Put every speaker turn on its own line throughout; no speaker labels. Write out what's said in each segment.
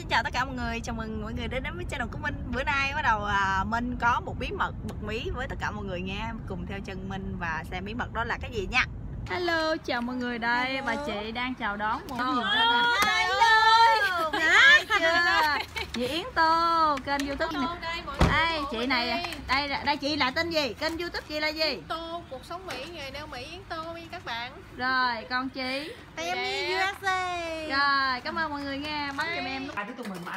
xin chào tất cả mọi người, chào mừng mọi người đến đến với channel của Minh Bữa nay bắt đầu à, Minh có một bí mật bật mí với tất cả mọi người nghe Cùng theo chân Minh và xem bí mật đó là cái gì nha
Hello, chào mọi người đây
Hello.
Bà chị đang chào đón một
Hello.
Chưa Chị Yến Tô, kênh youtube này.
đây mọi
Đây, chị này đây. đây chị là tên gì? Kênh youtube chị là gì?
Tô, cuộc sống Mỹ, nghề đeo Mỹ Yến Tô với các bạn.
Rồi, con chị.
Miami USA
Rồi, cảm ơn mọi người nghe Bấm giùm em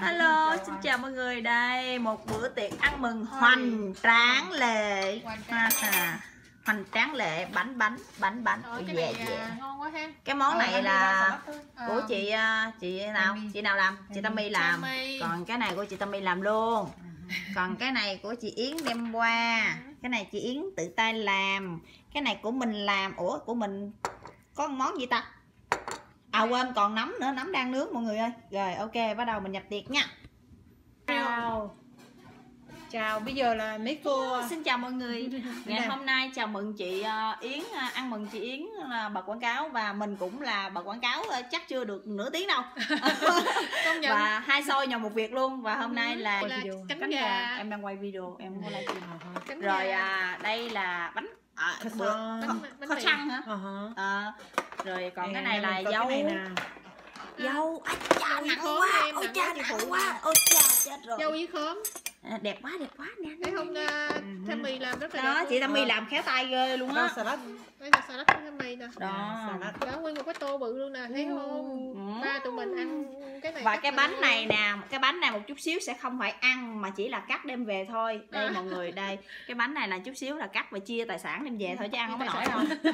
Hello, xin chào mọi người. Đây Một bữa tiệc ăn mừng hoành tráng lệ.
Hoành tráng.
Hoành tráng lệ, bánh bánh, bánh bánh.
Rồi cái
Dạ,
này
dạ.
à, ngon quá ha.
Cái món này là
Ờ,
của chị à, chị nào? Chị nào làm? Chị Tammy làm. Còn cái này của chị Tammy làm luôn. Còn cái này của chị Yến đem qua. Cái này chị Yến tự tay làm. Cái này của mình làm. Ủa của mình có món gì ta? À quên còn nấm nữa. Nấm đang nướng mọi người ơi. Rồi ok bắt đầu mình nhập tiệc nha.
Chào Chào, bây giờ là mấy cô
xin chào mọi người. Ngày hôm nay chào mừng chị à, Yến à, ăn mừng chị Yến là bật quảng cáo và mình cũng là bật quảng cáo à, chắc chưa được nửa tiếng đâu.
Công nhận.
Và hai xôi nhờ một việc luôn. Và hôm nay là
là
video.
cánh,
cánh
gà,
gà. Em đang quay video em có
cánh
rồi à, đây là bánh à, bữa
Bánh- bánh mì.
xăng hả?
Ờ hả.
Ờ, rồi còn cái
Nè,
này là dâu
cái
dâu. ai cha nặng quá. ôi cha nặng quá. Ôi cha chết rồi.
Dâu với khóm.
À, đẹp quá đẹp quá nè
Thấy không uh, Tammy làm rất là
đó
đẹp
chị
luôn.
Tammy làm khéo tay ghê luôn á.
Salad.
Đây là salad của Tammy nè.
Đó.
Salad.
Đó, nguyên một cái tô bự luôn nè, thấy không?
Ừ.
Ba tụi mình ăn cái này
và cái bánh này nè cái bánh này một chút xíu sẽ không phải ăn mà chỉ là cắt đem về thôi. Đây
À.
mọi người đây. Cái bánh này là chút xíu là cắt và chia tài sản đem về thôi chứ ăn không có nổi đâu.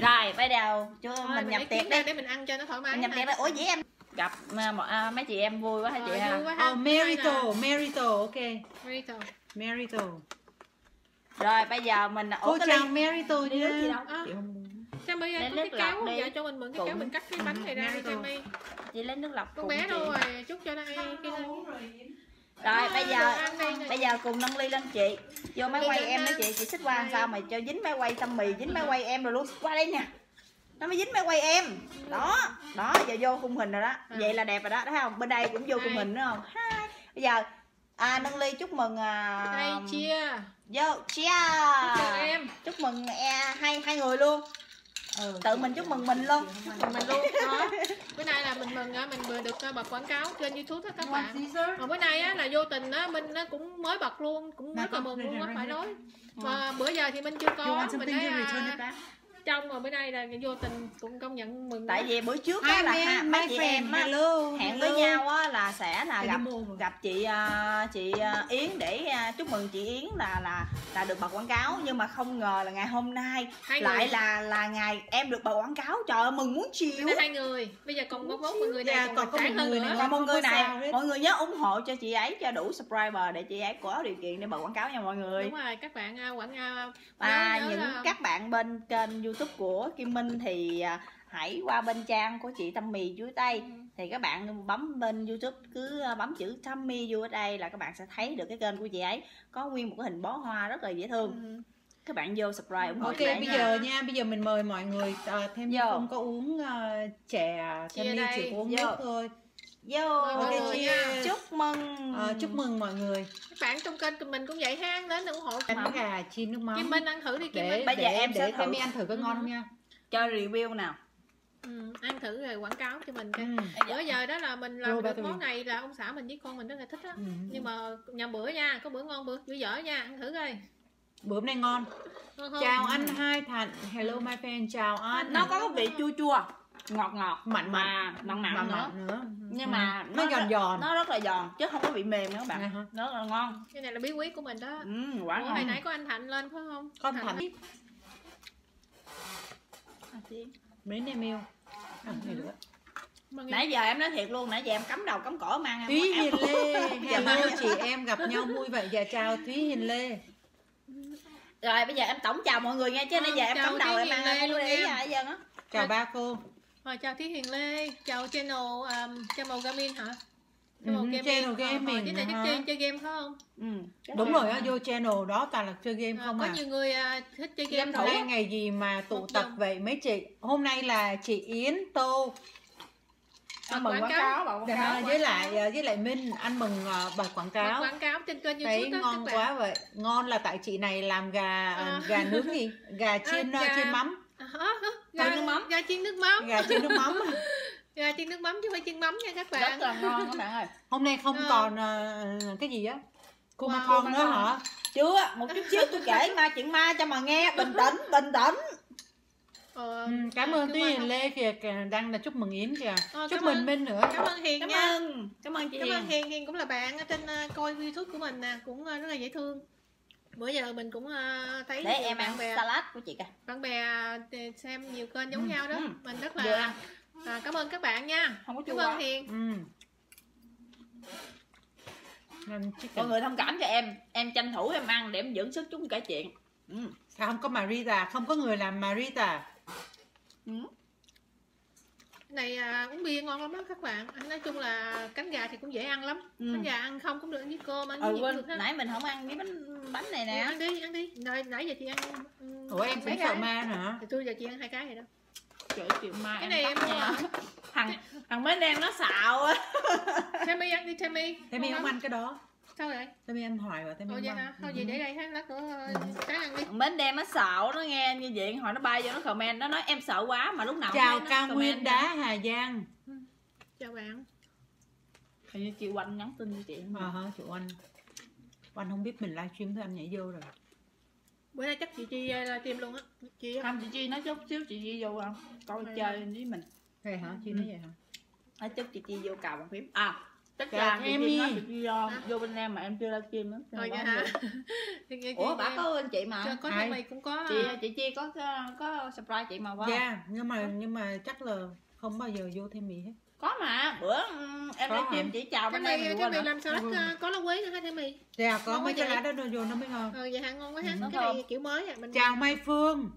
rồi bây giờ
Thôi,
mình nhập tiệc đi.
để mình ăn cho nó thoải mái
mình nhập tiệc đi. Ủa dĩ em gặp à, mọi- à, mấy chị em vui quá hả chị
Rồi,
ha
vui quá ha.
Oh, Merito, Merito, ok.
Merito.
Merito.
rồi bây giờ mình ủa
Cô
cái
chào
nước gì
nha.
đâu
À.
Chị không
ơi, có
nước
cái kéo không?
đi.
Dạ cho mình mượn cái kéo mình cắt cái bánh này ra đi
Merito.
Tammy.
chị lấy nước lọc
Con
cùng
bé đâu rồi, chúc cho nó hay cái này.
rồi bây giờ
ăn
bây giờ cùng nâng ly lên chị vô máy quay em đó chị chị xích qua làm sao mà cho dính máy quay tâm mì dính máy quay em rồi luôn qua đây nè nó mới dính máy quay em đó đó giờ vô khung hình rồi đó vậy là đẹp rồi đó thấy không bên đây cũng vô khung hình nữa không Hai. bây giờ à nâng ly chúc mừng à,
Đây chia.
vô chia
Chúc mừng em.
chúc mừng e, hai hai người luôn
Ừ.
tự mình chúc mừng mình luôn
Mừng mình luôn. Đó. Bữa nay là mình mừng á, mình vừa được ờ, bật quảng cáo trên YouTube đó các bạn. Mà bữa nay á là vô tình á Minh nó cũng mới bật luôn, cũng rất là mừng luôn á phải nói. Mà bữa giờ thì Minh chưa có, mình thấy à? Trong mà bữa nay là vô tình cũng công nhận mừng.
tại vì bữa trước á là ha, mấy chị em á,
hello.
hẹn
hello.
với nhau á là sẽ là gặp gặp chị à, chị à, Yến để à, chúc mừng chị Yến là là là được bật quảng cáo nhưng mà không ngờ là ngày hôm nay
Hai
lại
người.
là là ngày em được bật quảng cáo trời ơi mừng muốn chiều
hai người. Bây giờ còn có một người này
Dạ,
còn,
có một
hơn
người
nữa.
còn một người này mọi người nhớ ủng hộ cho chị ấy cho đủ subscriber để chị ấy có điều kiện để bật quảng cáo nha mọi người
Đúng rồi, các bạn à, quảng à,
những các bạn bên kênh youtube của Kim Minh thì à, hãy qua bên trang của chị Tâm Mì dưới tay
Ừ.
thì các bạn bấm bên youtube cứ à, bấm chữ Tammy vô ở đây là các bạn sẽ thấy được cái kênh của chị ấy có nguyên một cái hình bó hoa rất là dễ thương
Ừ.
các bạn vô subscribe ủng hộ
Ok bây
nha.
giờ nha, bây giờ mình mời mọi người à, thêm
Vô.
không có uống à, chè,
đây,
chỉ uống nước thôi.
Vô
mọi người nha.
chúc mừng
À, chúc mừng mọi người.
Các bạn trong kênh của mình cũng vậy ha, đến ủng hộ
Bánh gà chiên nước mắm.
Kim Minh ăn thử đi Kim Minh.
Bây giờ
để,
em sẽ
để
thử.
Ăn thử có ngon không nha.
cho review nào
Ừ, ăn thử rồi quảng cáo cho mình coi.
Ừ.
Bữa giờ đó là mình làm được món này là ông xã mình với con mình rất là thích á.
Ừ.
Nhưng mà nhầm bữa nha, có bữa ngon bữa bữa dở nha, ăn thử coi.
Bữa hôm nay ngon. Chào anh Hai Thành. Hello my friend. Chào anh.
nó có cái vị chua chua ngọt ngọt
Mặn
mà mặn mặn
Mà
nữa
nữa.
nhưng mà
Nó giòn
rất-
giòn.
nó rất là giòn chứ không có bị mềm nữa các
Dạ
bạn
hả?
nó rất là ngon
Cái này là bí quyết của mình đó.
ừ, quá
Ủa,
ngon
hồi nãy có anh Thành lên phải không?
À, chị.
Mấy nem yêu. À, này nữa.
Mà nghe-
nãy giờ em nói thiệt luôn nãy giờ em cắm đầu cắm cổ mang em
Thúy
em
Hiền Lê.
Dạ,
Hello
dạ.
chị em gặp nhau vui vậy. Dạ chào Thúy Hiền Lê.
rồi bây giờ em tổng chào mọi người nghe chứ nãy giờ em cắm đầu em mang
Lê luôn
ý trơn á
Chào ba cô.
Rồi chào Thúy Hiền Lê, chào channel um, channel Gamin hả?
Ừ, channel
Ờ,
gaming
ờ, Cái này chắc chơi, chơi game phải không?
ừ.
Đúng rồi á, vô channel đó toàn là chơi game
Ờ,
không
có
à.
nhiều người à, thích chơi game
Game.
Hôm nay ngày gì mà tụ
Một
tập vậy mấy chị? Hôm nay là chị Yến Tô
ăn mừng quảng cáo quảng
Dạ,
cáo
với lại ờ, với lại Minh ăn mừng ờ, bật quảng
Bật
cáo
quảng cáo trên kênh
thấy
youtube đó
ngon
các bạn
quá vậy ngon là tại chị này làm gà ờ,
À.
gà nướng gì gà chiên ờ,
gà-
chiên mắm
À? Gà,
nước mắm.
gà chiên nước mắm.
Gà chiên nước mắm.
Gà chiên nước mắm chứ không phải chiên mắm nha các
rất
bạn.
là ngon các bạn ơi.
Hôm nay không
Ờ.
còn ờ, cái gì á?
Wow,
kumakon nữa
kumakon.
hả?
Chưa một chút xíu tôi kể ma chuyện ma cho mà nghe. Bình tĩnh bình tĩnh.
Ờ,
ừ, cảm
à,
ơn Hiền
không?
Lê kìa đang là chúc mừng Yến kìa.
Ờ,
chúc mừng Minh nữa.
cảm ơn hiền
cảm
nha.
ơn. Cảm ơn chị
cảm ơn
hiền.
Hiền. Cũng là bạn ở trên coi youtube của mình nè cũng rất là dễ thương bữa giờ mình cũng ờ, thấy
để em
bạn
ăn
bè
salad của chị kìa
bạn bè ờ, xem nhiều kênh giống
Ừ,
nhau đó.
ừ.
mình rất là à, cảm ơn các bạn nha.
Không có
cảm ơn hiền.
Ừ.
Mọi người thông cảm cho em. Em tranh thủ em ăn để em dưỡng sức chúng kể chuyện ừ.
Sao không có Marita? Không có người làm Marita.
Ừ.
này à, uống bia ngon lắm đó các bạn. Anh nói chung là cánh gà thì cũng dễ ăn lắm.
Ừ.
cánh gà ăn không cũng được với cơm ăn với
ừ
gì cũng
quên.
được hết
nãy mình không ăn cái bánh bánh này
Ừ,
nè
ăn đi ăn đi. Nãy, nãy giờ chị ăn ừ,
ủa em
mấy
cũng sợ ma hả?
Thì tôi giờ chị ăn hai cái rồi đó.
Trời chuyện ma
cái này em mua
nha.
ở
thằng thằng mấy đen nó xạo á.
Tammy ăn đi Tammy Ngon
không ăn cái đó
sao vậy
Thế mi ăn hoài và thế mi
Ồ
không
vậy hả? Thôi
Ừ.
vậy để đây ha, lát nữa
Ừ.
sáng ăn đi.
bến đen nó xạo nó nghe như vậy hồi nó bay vô nó comment nó nói em sợ quá mà lúc nào cũng
chào cao nguyên
nha.
đá Hà Giang
Chào bạn.
hình như chị quanh nhắn tin cho chị
ờ hả chị Oanh Oanh không biết mình livestream thôi anh nhảy vô rồi
Bữa nay chắc chị Chi là tìm luôn á. Chị á.
không chị chi nói chút xíu chị chi vô không coi
Ừ.
chơi với mình
vậy hả chị nói vậy hả
nói chút chị chi vô cào bằng phím à chắc
Chào
là chị
em đi.
chi vô,
Hả?
bên em mà em chưa livestream nữa
Thôi vậy hả? Thì
ủa bà có bên chị mà
có? Tammy cũng có.
chị chị chi có có, surprise chị mà phải không
dạ nhưng mà nhưng mà chắc là không bao giờ vô thêm mì hết
có mà bữa ừ, em
Có
livestream
hả?
chị chào bên quên
Tammy
rồi
làm salad
Ừ.
ờ, có lá quế nữa hả Tammy?
dạ có mấy cái lá đó vô nó mới ngon
Ờ vậy hả ngon quá ha.
Ừ,
Cái này kiểu mới à. Mình
chào Mai Phương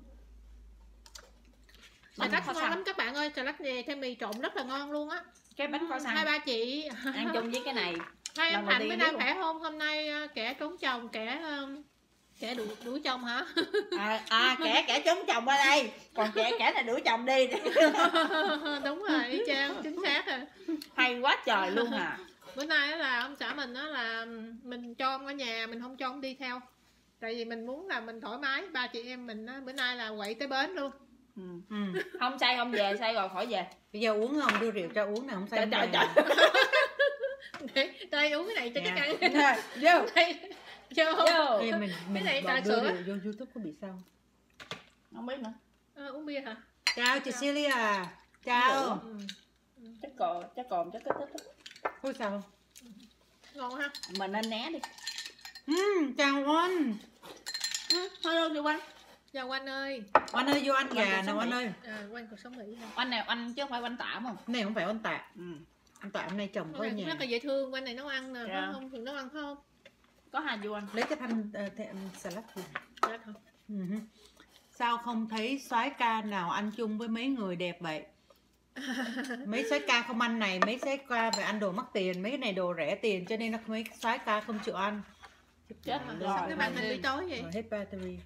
Salad
kho
ngon lắm các bạn ơi, salad này Tammy trộn rất là ngon luôn á.
cái bánh kho
Hai
xăng
ba chị.
Ăn chung với cái này.
Hai em Thành bữa nay khỏe không? Hôm nay ờ, kẻ trốn chồng, kẻ ờ, kẻ đuổi đuổi chồng hả?
à, à kẻ kẻ trốn chồng ở đây. Còn kẻ kẻ này đuổi chồng đi.
Đúng rồi, y chang, chính xác rồi.
hay quá trời luôn à.
Bữa nay là ông xã mình á là mình cho ông ở nhà mình không cho ông đi theo. Tại vì mình muốn là mình thoải mái. Ba chị em mình bữa nay là quậy tới bến luôn
ừ.
ừ.
không say không về say rồi khỏi về.
Bây giờ uống không? Đưa rượu cho uống nào không say
trời trời trời.
Đây uống cái này cho
Dạ.
chắc ăn
vô.
Đây
vô.
Ê, mình mình
này
bỏ
trà sữa.
rượu vô YouTube có bị sao
không? Biết nữa.
Ờ, uống bia hả?
Chào chị Celia. Chào.
Ừ.
chắc còn chắc còn chắc kích thích
ôi sao
ngon ha.
Mình nên né đi.
Ừ, chào Oanh
ừ, thôi luôn đi quanh
chào anh ơi.
Oanh ơi vô ăn
Oanh
gà Oanh
Mỹ.
ơi.
À, quanh cuộc sống mỹ ha
anh này anh chứ không phải anh tạm không?
Này không phải Oanh tạ
ừ.
anh tạ hôm nay chồng có nhà.
rất là dễ thương quanh này nấu ăn nè
Dạ.
không? Thường nấu ăn không?
Có hai vô anh
lấy cái thanh uh, salad gì
dạ không
Ừ. Sao không thấy soái ca nào ăn chung với mấy người đẹp vậy? mấy soái ca không ăn này, mấy soái ca phải ăn đồ mắc tiền, mấy cái này đồ rẻ tiền cho nên là mấy soái ca không chịu ăn.
chết
Sao
rồi.
cái màn hình bị tối vậy?
Rồi hết battery.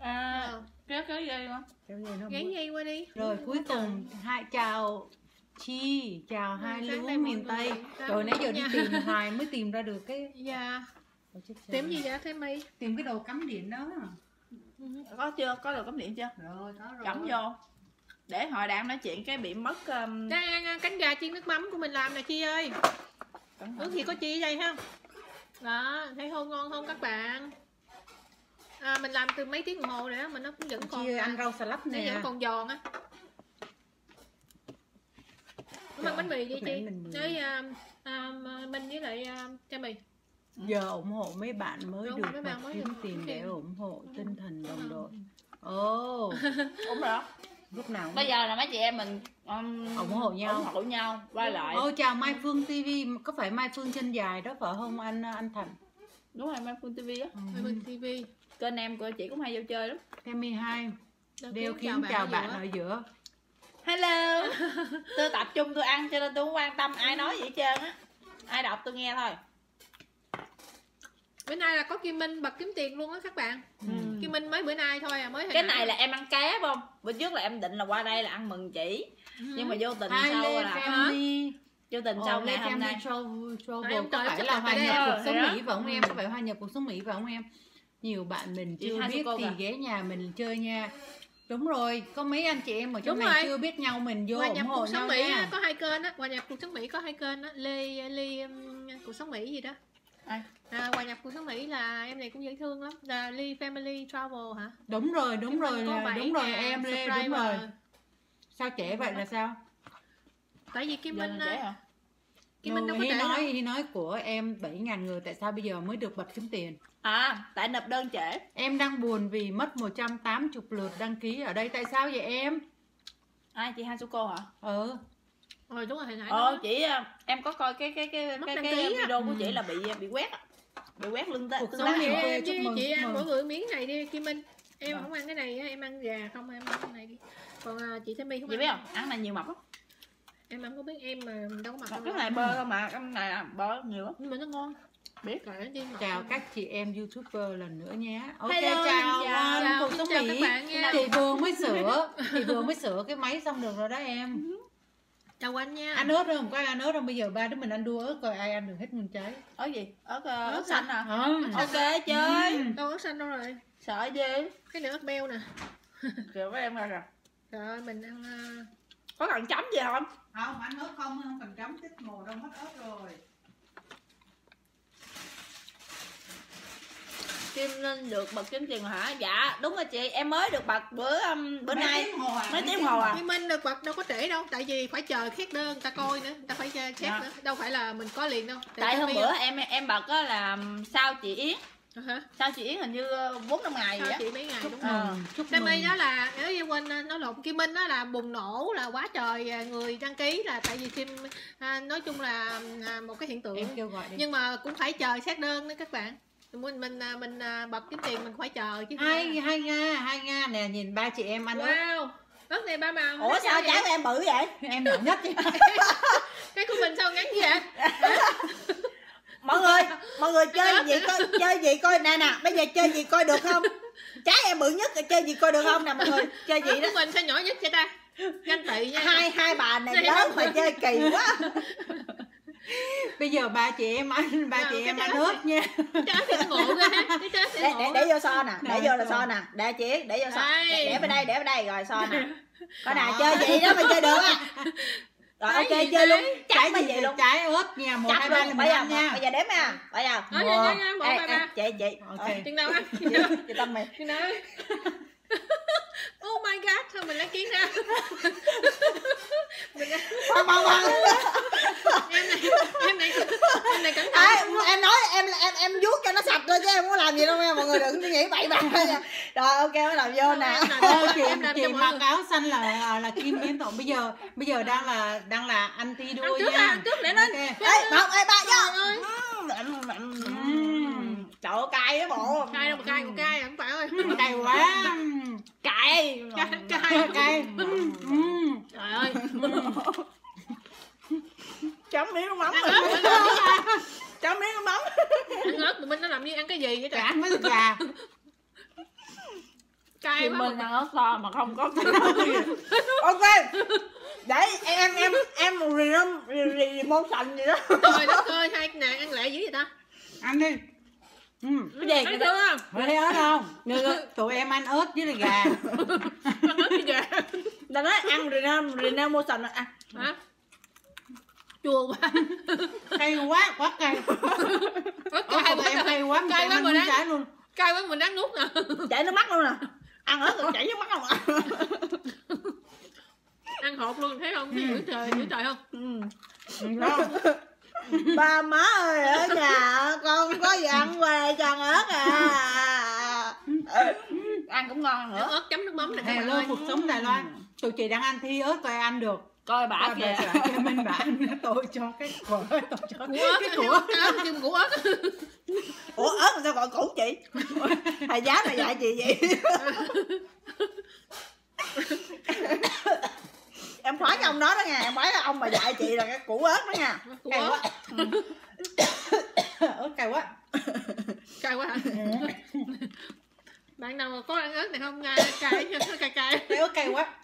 À,
Ờ,
kéo kéo dây không
Kéo dây nó
qua đi.
Rồi cuối cùng hai chào Chi, chào
Ừ,
hai lúa miền Tây. Rồi nãy giờ đi tìm hoài mới tìm ra được cái
dạ. Tìm gì vậy thế mi
Tìm cái đồ cắm điện đó.
có chưa? Có được cắm điện chưa?
Rồi, có rồi.
cắm vô. Để hồi đang nói chuyện cái bị mất um,
đang cánh gà chiên nước mắm của mình làm nè chi ơi. Ước gì có chi ở đây ha. Đó thấy không ngon không các bạn à, mình làm từ mấy tiếng đồng hồ rồi đó mà nó cũng vẫn còn
Chi ơi, ăn rau salad
nó
nè.
vẫn còn giòn á. Muốn ăn bánh mì đi
mình-
với à, à, mình với lại à, cho mì
Giờ ủng hộ mấy bạn mới
Đúng,
được
mới
kiếm
được
tiền để ủng hộ tinh thần đồng đội. Ồ,
đúng rồi
lúc nào cũng-
bây giờ là mấy chị em mình um,
ủng hộ nhau.
ủng hộ nhau quay lại.
Ôi chào Mai Phương TV, có phải Mai Phương chân dài đó phải không? Anh anh Thành?
đúng rồi mai phương tv á.
Mai Phương TV
kênh em của chị cũng hay vô chơi lắm
Em 12
Đâu
đeo kiếm chào bạn ở giữa.
hello tôi tập trung tôi ăn cho nên tôi không quan tâm ai nói gì hết trơn á ai đọc tôi nghe thôi
bữa nay là có Kim Minh bật kiếm tiền luôn á các bạn
Ừ.
Kim Minh mới bữa nay thôi à mới
cái này là em ăn ké phải không bữa trước là em định là qua đây là ăn mừng chị
Ừ.
nhưng mà vô tình
Hai
sau là
Family.
vô tình sau ngày hôm nay
Phải không?
có phải là hòa nhập cuộc sống Mỹ không
ừ.
em? Có phải hòa nhập cuộc sống Mỹ phải không em? Nhiều bạn mình chưa biết
cô
thì
kìa.
ghé nhà mình chơi nha. Đúng rồi, có mấy anh chị em ở trong
Đúng
này
rồi.
chưa biết nhau mình vô
Hòa
ủng hộ
cuộc sống
nhau
Mỹ
nha.
có hai kênh á, Hòa nhập cuộc sống Mỹ có hai kênh á, Lê Lê um, cuộc sống Mỹ gì đó.
Ai?
À, Hòa nhập cuộc sống Mỹ là em này cũng dễ thương lắm, là Lee Family Travel hả?
Đúng rồi, đúng
Kim
rồi, là- đúng rồi em Lê, đúng rồi. Sao trẻ vậy là sao?
Tại vì Kim Minh
hả
Kim Minh đâu có trễ
nói, nói của em 7.000 người tại sao bây giờ mới được bật kiếm tiền?
À tại nộp đơn trễ
Em đang buồn vì mất 180 lượt đăng ký ở đây tại sao vậy em?
ai chị Hasuko hả
Ừ.
Rồi đúng rồi hồi nãy
ờ chị à, em có coi cái cái cái
Mất
cái,
đăng
cái
ký á.
video của
Ừ.
chị là bị bị quét á. bị quét lưng tê
Cuộc
tương
sống
tác
Chị,
mừng,
chị ăn mỗi người miếng này đi Kim Minh Em
Ờ.
không ăn cái này á, em ăn gà không em ăn cái này đi Còn à, chị Tammy không
chị
ăn
biết không ăn này nhiều mập lắm
Em ăn có biết em mà đâu có mặc
cái
đâu.
này bơ không mà cái này là bơ nhiều lắm
Nhưng mà nó ngon
biết
Kệ đi mặc
Chào các chị em youtuber lần nữa nhé Ok
Hello,
chào,
chào,
anh
chào,
cuộc sống
chào
Mỹ.
các bạn nha.
Chị vừa mới sửa Chị vừa mới sửa cái máy xong được rồi đó em.
Chào anh nha.
Ăn ớt không? Có ai ăn ớt không? Bây giờ ba đứa mình ăn đua ớt coi ai ăn được hết nguyên trái.
Ớt gì? Ớt uh,
Ớt
ớt xanh à
Không
ok chơi.
Ừ.
Đâu ớt xanh đâu rồi?
Sợ gì?
Cái nữa ớt beo nè.
Kìa với em ra rồi
Rồi mình ăn à,
có cần chấm gì không?
Không, ăn ớt không, không cần chấm. Tích mồ đâu mất ớt rồi
Kim Linh được bật kiếm tiền hả? Dạ đúng rồi chị. Em mới được bật bữa um, bữa
Mấy
nay.
tiếng hồ à,
mấy tiếng hồ à?
Kim Minh được bật đâu có trễ đâu. Tại vì phải chờ khét đơn người ta coi nữa. Người ta phải check
Dạ.
nữa. Đâu phải là mình có liền đâu.
Tại hôm bữa em em bật á là sao chị Yến?
Ờ hả?
sao chị Yến hình như ờ, bốn năm ngày
Sao
vậy
chị mấy ngày đúng
Chúc
không?
Ờ.
mừng, chúc
Tammy
mừng.
đó là nếu như quên à, nói lộn Kim Minh đó là bùng nổ là quá trời à, người đăng ký là tại vì Kim à, nói chung là à, một cái hiện tượng.
Em kêu gọi đi.
Nhưng mà cũng phải chờ xét đơn đó các bạn mình mình à, mình à, bật kiếm tiền mình phải chờ chứ không
Hai, hai Nga, hai Nga nè, nhìn ba chị em ăn
là-
ớt
wow. Ớt này ba màu
ủa sao trái của em bự vậy?
Em nhỏ nhất chứ.
Cái của mình sao ngắn vậy?
Mọi người mọi người chơi gì coi chơi gì coi. Nè nè bây giờ chơi gì coi được không? Trái em bự nhất rồi chơi gì coi được không? Nè mọi người chơi gì đó.
của mình sao nhỏ nhất vậy ta? Ganh tị nha.
Hai hai bà này lớn mà chơi kỳ quá
Bây giờ ba chị em ăn, ba
Nào,
chị em ăn ớt nha.
trái thì ngộ ra cái trái thì
để
ngộ
để để vô so nè để vô là so nè. để chị để vô so. Để, để bên đây để bên đây rồi so nè. Nè
Đó.
chơi gì đó mà chơi được á. Rồi ok chơi luôn.
trái?
mà vậy
vậy
luôn.
trái ớt nha, một hai ba
bây giờ
nha.
bây giờ đếm nha. Bây giờ.
Nói nha, nói nha, một, hai, ba.
chị chị.
Ok.
Chừng nào ăn
chị,
nào
tâm mày.
Chừng nào oh my god sao mình lấy kiến ra. Mình ăn
không không không
em này em này em này cẩn thận.
À, em nói em em em vuốt cho nó sạch thôi chứ em không có làm gì đâu nha mọi người đừng nghĩ bậy bạ nha. Rồi ok bắt đầu vô nè.
làm
chị,
làm mọi
mặc áo xanh là là kim em tổng bây giờ bây giờ đang là đang là anh thi đua
Ăn trước
nha.
ha, ăn trước để lên.
Ok.
ê một ê ba vô. Trời ơi cay đó bộ.
Cay đâu mà cay còn cay không phải ơi.
Cay quá.
Cay.
Cay cay. Trời ơi.
Chấm miếng mắm. Rồi chấm miếng mắm.
Ăn ớt tụi mình nó làm như ăn cái gì vậy trời?
Ăn thịt gà.
Cay quá
mình ăn ớt to mà không có ok. Để em em em remotion gì đó.
Trời đất ơi hai nàng ăn lẹ dữ vậy ta.
Ăn đi Ừm.
cái gì đó.
chưa?
Thấy ớt không? Tụi em ăn ớt với lại gà.
Ăn ớt cái gà.
Là nói ăn remotion à.
Hả? Chua quá.
Cay quá, quá cay.
Ớt cay
tụi em
quá
cay quá, mình
cay quá mà đáng
trái luôn.
Cay quá mình đáng nuốt nè.
Chảy nước mắt luôn nè. Ăn ớt rồi chảy nước mắt không ạ
ăn hột luôn thấy không? Thấy dữ trời dữ trời không?
Ừ.
Đó.
Ba má ơi ở nhà con có gì ăn cho ăn ớt à? Ăn cũng ngon nữa.
Ớt chấm nước mắm bạn
Hello
ơi.
cuộc sống Đài Loan. Tụi chị đang ăn thi ớt coi ăn được.
Coi bả kìa.
cho mình bà ăn tôi cho cái của tôi cho
củ ớt
cái
cái
của
ớt. chừng củ ớt.
Ủa ớt mà sao gọi củ chị? Thầy giáo này dạy chị vậy em khoái cái ông đó đó nha em khoái cái ông mà dạy chị là cái củ ớt đó nha.
Củ
cay
ớt
quá ớt cay quá.
Cay quá hả? Bạn nào mà có ăn ớt này không? Cay cay cay cay. Cay
cái ớt cay quá.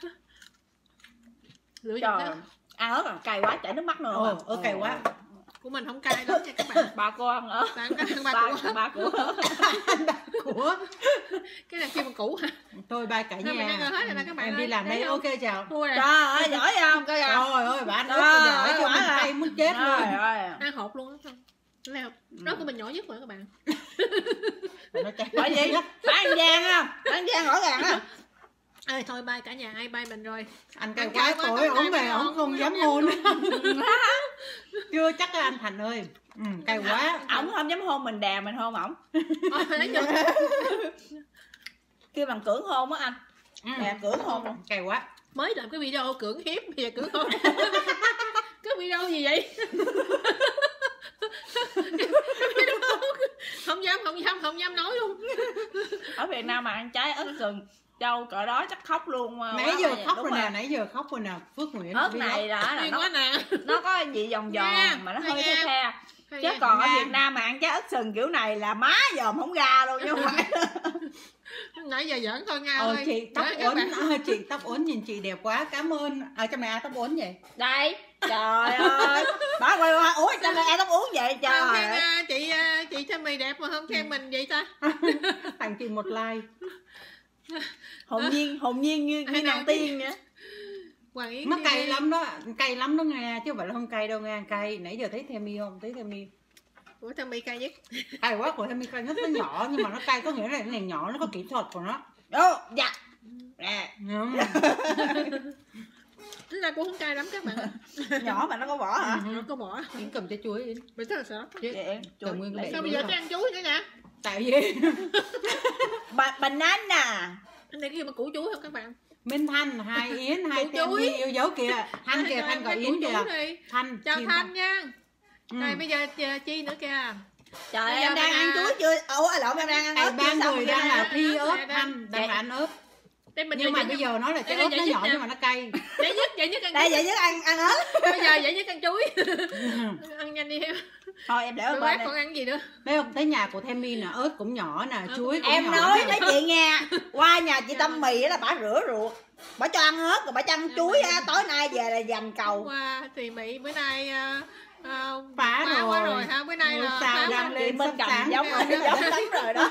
Lựa
trời
chọn đó
ăn ớt là cay quá chảy nước mắt nữa
ồ
mà.
ớt cay quá
của mình không cay lắm nha các bạn.
Ba cô ăn
có ăn ba
ba
của
ba của
của
cái này kia bằng cũ hả?
Tôi ba cả
Thôi mình ăn
nhà
hết rồi nè các bạn
em
ơi.
đi làm đây. ok
không?
chào
trời ơi giỏi không? Coi
trời ơi bạn
Trời
ớt giỏi cho mình cay muốn chết
trời
luôn.
ơi.
Ăn hột luôn đó không? Không? đó của mình nhỏ nhất rồi các bạn.
Nó
bởi vì bán giang á bán giang rõ ràng á
ơi thôi bay cả nhà ai bay mình rồi.
Anh cay quá tối ổng về ổng không dám hôn. Chưa chắc là anh thành ơi. Ừ, cay quá.
Ổng không dám hôn mình đè mình hôn ổng.
Cho
kêu bằng cưỡng hôn á anh.
Ừ.
đè cưỡng hôn. Luôn
cay quá.
Mới làm cái video cưỡng hiếp bây giờ cưỡng hôn. Cái video gì vậy? Không dám không dám không dám nói luôn.
Ở Việt Nam mà ăn trái ớt sừng châu cỡ đó chắc khóc luôn mà.
nãy giờ khóc rồi nè nãy giờ khóc rồi nè Phước Nguyễn
ớt này đó là nó,
quá nè.
nó có vị giòn giòn
Nha,
mà nó hơi the the. Chứ còn ở. Việt Nam mà ăn trái ớt sừng kiểu này là má dòm không ra luôn chứ không phải.
Nãy giờ giỡn thôi nha
ờ chị tóc uốn chị tóc uốn nhìn chị đẹp quá cảm ơn. Ở trong này ai tóc uốn vậy.
Đây. Trời ơi. Bà quay qua ủa sao lại ăn tóc uống vậy?
Không khen
trời.
à, chị à, chị Thanh Mì đẹp mà không khen mình vậy ta?
Tặng chị một like
hồn nhiên hồn nhiên như, như nàng tiên vậy
Hoàng Yến
nó cay
đi.
lắm đó cay lắm đó nghe chứ không phải là không cay đâu nghe cay. Nãy giờ thấy thêm mi không? Thấy thêm mi
Ủa Thanh Mì cay nhất.
Cay quá của thêm mi cay nó nó nhỏ nhưng mà nó cay có nghĩa là cái này nhỏ nó có kỹ thuật của nó.
Ô dạ. Nè.
Ừ.
Tính ra cũng không cay lắm các bạn ạ.
nhỏ mà nó có vỏ hả?
Nó có bỏ.
Yến cầm trái chuối Yến
Mình rất là sợ
Vậy,
Cầm nguyên
Sao bây giờ cái ăn chuối nữa nè
tại vì
Ba- banana
Anh này kia mà củ chuối không các bạn?
Minh Thanh hai Yến hai
Củ chuối.
yêu dấu kìa. Thanh kìa Thanh gọi
Cái
Yến kìa. Thanh
Chào Thanh nha.
Ừ.
Này bây giờ Chi nữa kìa?
Trời em đang ăn
à-
chuối chưa? Ủa lộn em đang ăn ớt
ba
chưa
người đang là thi ớt Thanh đang
Dạ.
là ăn ớt
Đây mình
nhưng mà bây
nhất-
giờ nó là trái ớt nó
giải
nhỏ nhưng mà nó cay.
Dạy nhất dạy nhất ăn
đây vậy chứ ăn ăn ớt.
Bây giờ dạy nhất ăn chuối. Ăn nhanh đi em.
Thôi em để ở bên
còn ăn gì nữa?
Thấy không? Thấy nhà của Themi nè, ớt cũng nhỏ nè, chuối cũng
em nói với chị nghe. Qua nhà chị tâm mì á là bà rửa ruột. Bà cho ăn ớt rồi bà cho ăn chuối á. Tối nay về là dành cầu.
Qua thì Mỹ bữa nay à, à,
Phá
quá
rồi.
rồi ha Bữa nay là
sao
phá
đang
quá.
lên sắp
cầm giống giống lắm rồi đó.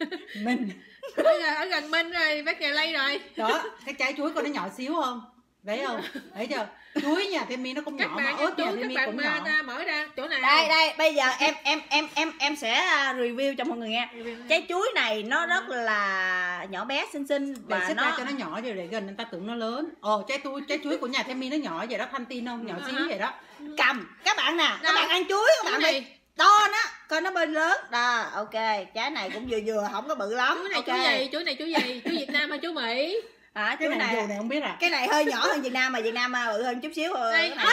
Mình
Bây giờ ở gần Minh rồi bác nhà lây rồi
đó, cái trái chuối con nó nhỏ xíu không? Thấy không? Thấy chưa? Chuối nhà Themi nó cũng
các
nhỏ mà
bạn
ớt nhà Themi
bạn
cũng
mà
nhỏ.
ta mở ra chỗ nào
đây đây bây giờ em em em em em sẽ à, review cho mọi người nghe trái chuối này nó rất là nhỏ bé xinh xinh
Để
và
xếp
nó
ra cho nó nhỏ rồi để gần người ta tưởng nó lớn. Ồ, trái chuối trái chuối của nhà Themi nó nhỏ vậy đó, Thanh tin không? Nhỏ xíu
Ờ.
vậy đó.
cầm các bạn nè các bạn ăn chuối các bạn
này
bị to nó coi nó bên lớn. Đó ok trái này cũng vừa vừa không có bự lắm.
Chuối này
ok.
chuối gì? Chuối này chuối gì? Chuối Việt Nam hay chuối Mỹ?
À,
Cái này
này
dù này không biết à?
cái này hơi nhỏ hơn Việt Nam mà Việt Nam à, bự hơn chút xíu thôi.
Đây.
Cái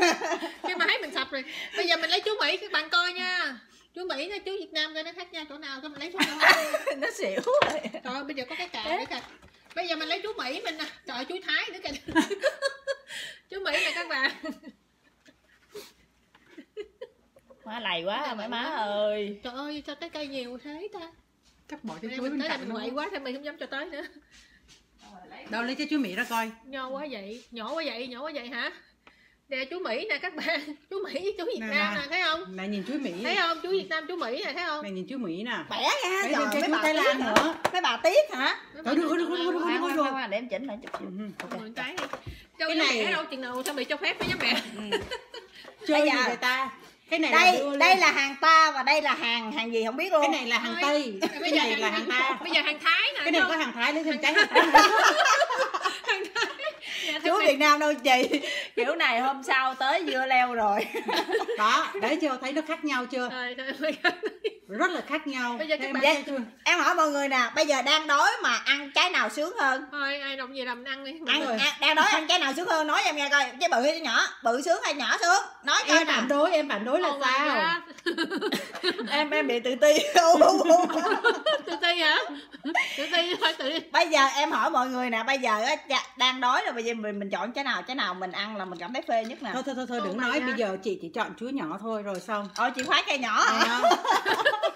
này-
cái mà thấy mình sập rồi. Bây giờ mình lấy chuối Mỹ các bạn coi nha. Chuối Mỹ với chuối Việt Nam coi nó khác nhau chỗ nào cái mình lấy đâu
nó xỉu rồi
ơi, bây giờ có cái cà nữa kìa Bây giờ mình lấy chuối Mỹ mình nè. Trời chuối Thái nữa kìa. Chuối Mỹ nè các bạn
má lầy quá
Cái này
má ơi.
Trời ơi sao trái cây nhiều thế ta?
Chắc bỏ
giờ
chuối
mình
bên
tới
cạnh
mình quậy
luôn.
quá thì mình không dám cho tới nữa?
Đâu lấy trái chuối Mỹ ra coi.
Nho quá vậy, nhỏ quá vậy, nhỏ quá vậy hả? Nè chú Mỹ nè các bạn. Chú Mỹ với chú Việt
Nè,
Nam
nè.
nè, thấy không?
Này nhìn chuối Mỹ.
Thấy không, chú Việt Nam, chú Mỹ nè, thấy không?
Này nhìn chuối Mỹ nè.
bẻ
thêm trái
mấy bà tiếc
Lan
hả?
nữa.
mấy bà tiếc hả?
Thôi được, được, được, được, được,
để em chỉnh lại chút xíu.
Ừ.
ok.
Mượn cái
Cái
cái
này-
đâu chừng nào sao bị cho phép với nhá mẹ?
Chơi
Bây
gì
giờ-
vậy ta? Cái này là
đây
lên.
đây là hàng ta và đây là hàng hàng gì không biết luôn
cái này là hàng
Thôi,
Tây, cái
Bây giờ
này là hàng ta.
Bây giờ hàng Thái nè
Cái này có hàng Thái lấy thêm trái
Hàng
Thái.
Thấy
chú? Việt Nam đâu chị kiểu này hôm sau tới dưa leo rồi
Đó, đấy chưa? Thấy nó khác nhau chưa? Rất là khác nhau.
Bây giờ các
Em
bạn-
chưa?
em hỏi mọi người nè bây giờ đang đói mà ăn trái nào sướng hơn?
Thôi ai đồng gì làm ăn đi.
Ăn, ăn đang đói ăn trái nào sướng hơn? Nói cho em nghe coi trái bự hay trái nhỏ? Bự sướng hay nhỏ sướng? Nói cho
Em phản đối, em phản đối là
Oh
sao?
Em em bị tự ti.
Tự ti hả? Tự ti phải tự
bây giờ em hỏi mọi người nè bây giờ á, cha- đang đói rồi bây giờ mình mình chọn trái nào trái nào mình ăn là mình cảm thấy phê nhất nè.
Thôi thôi thôi, thôi
Oh
đừng nói, bây giờ chị chỉ chọn chuối nhỏ thôi rồi xong.
ôi chị khoái cây nhỏ
không?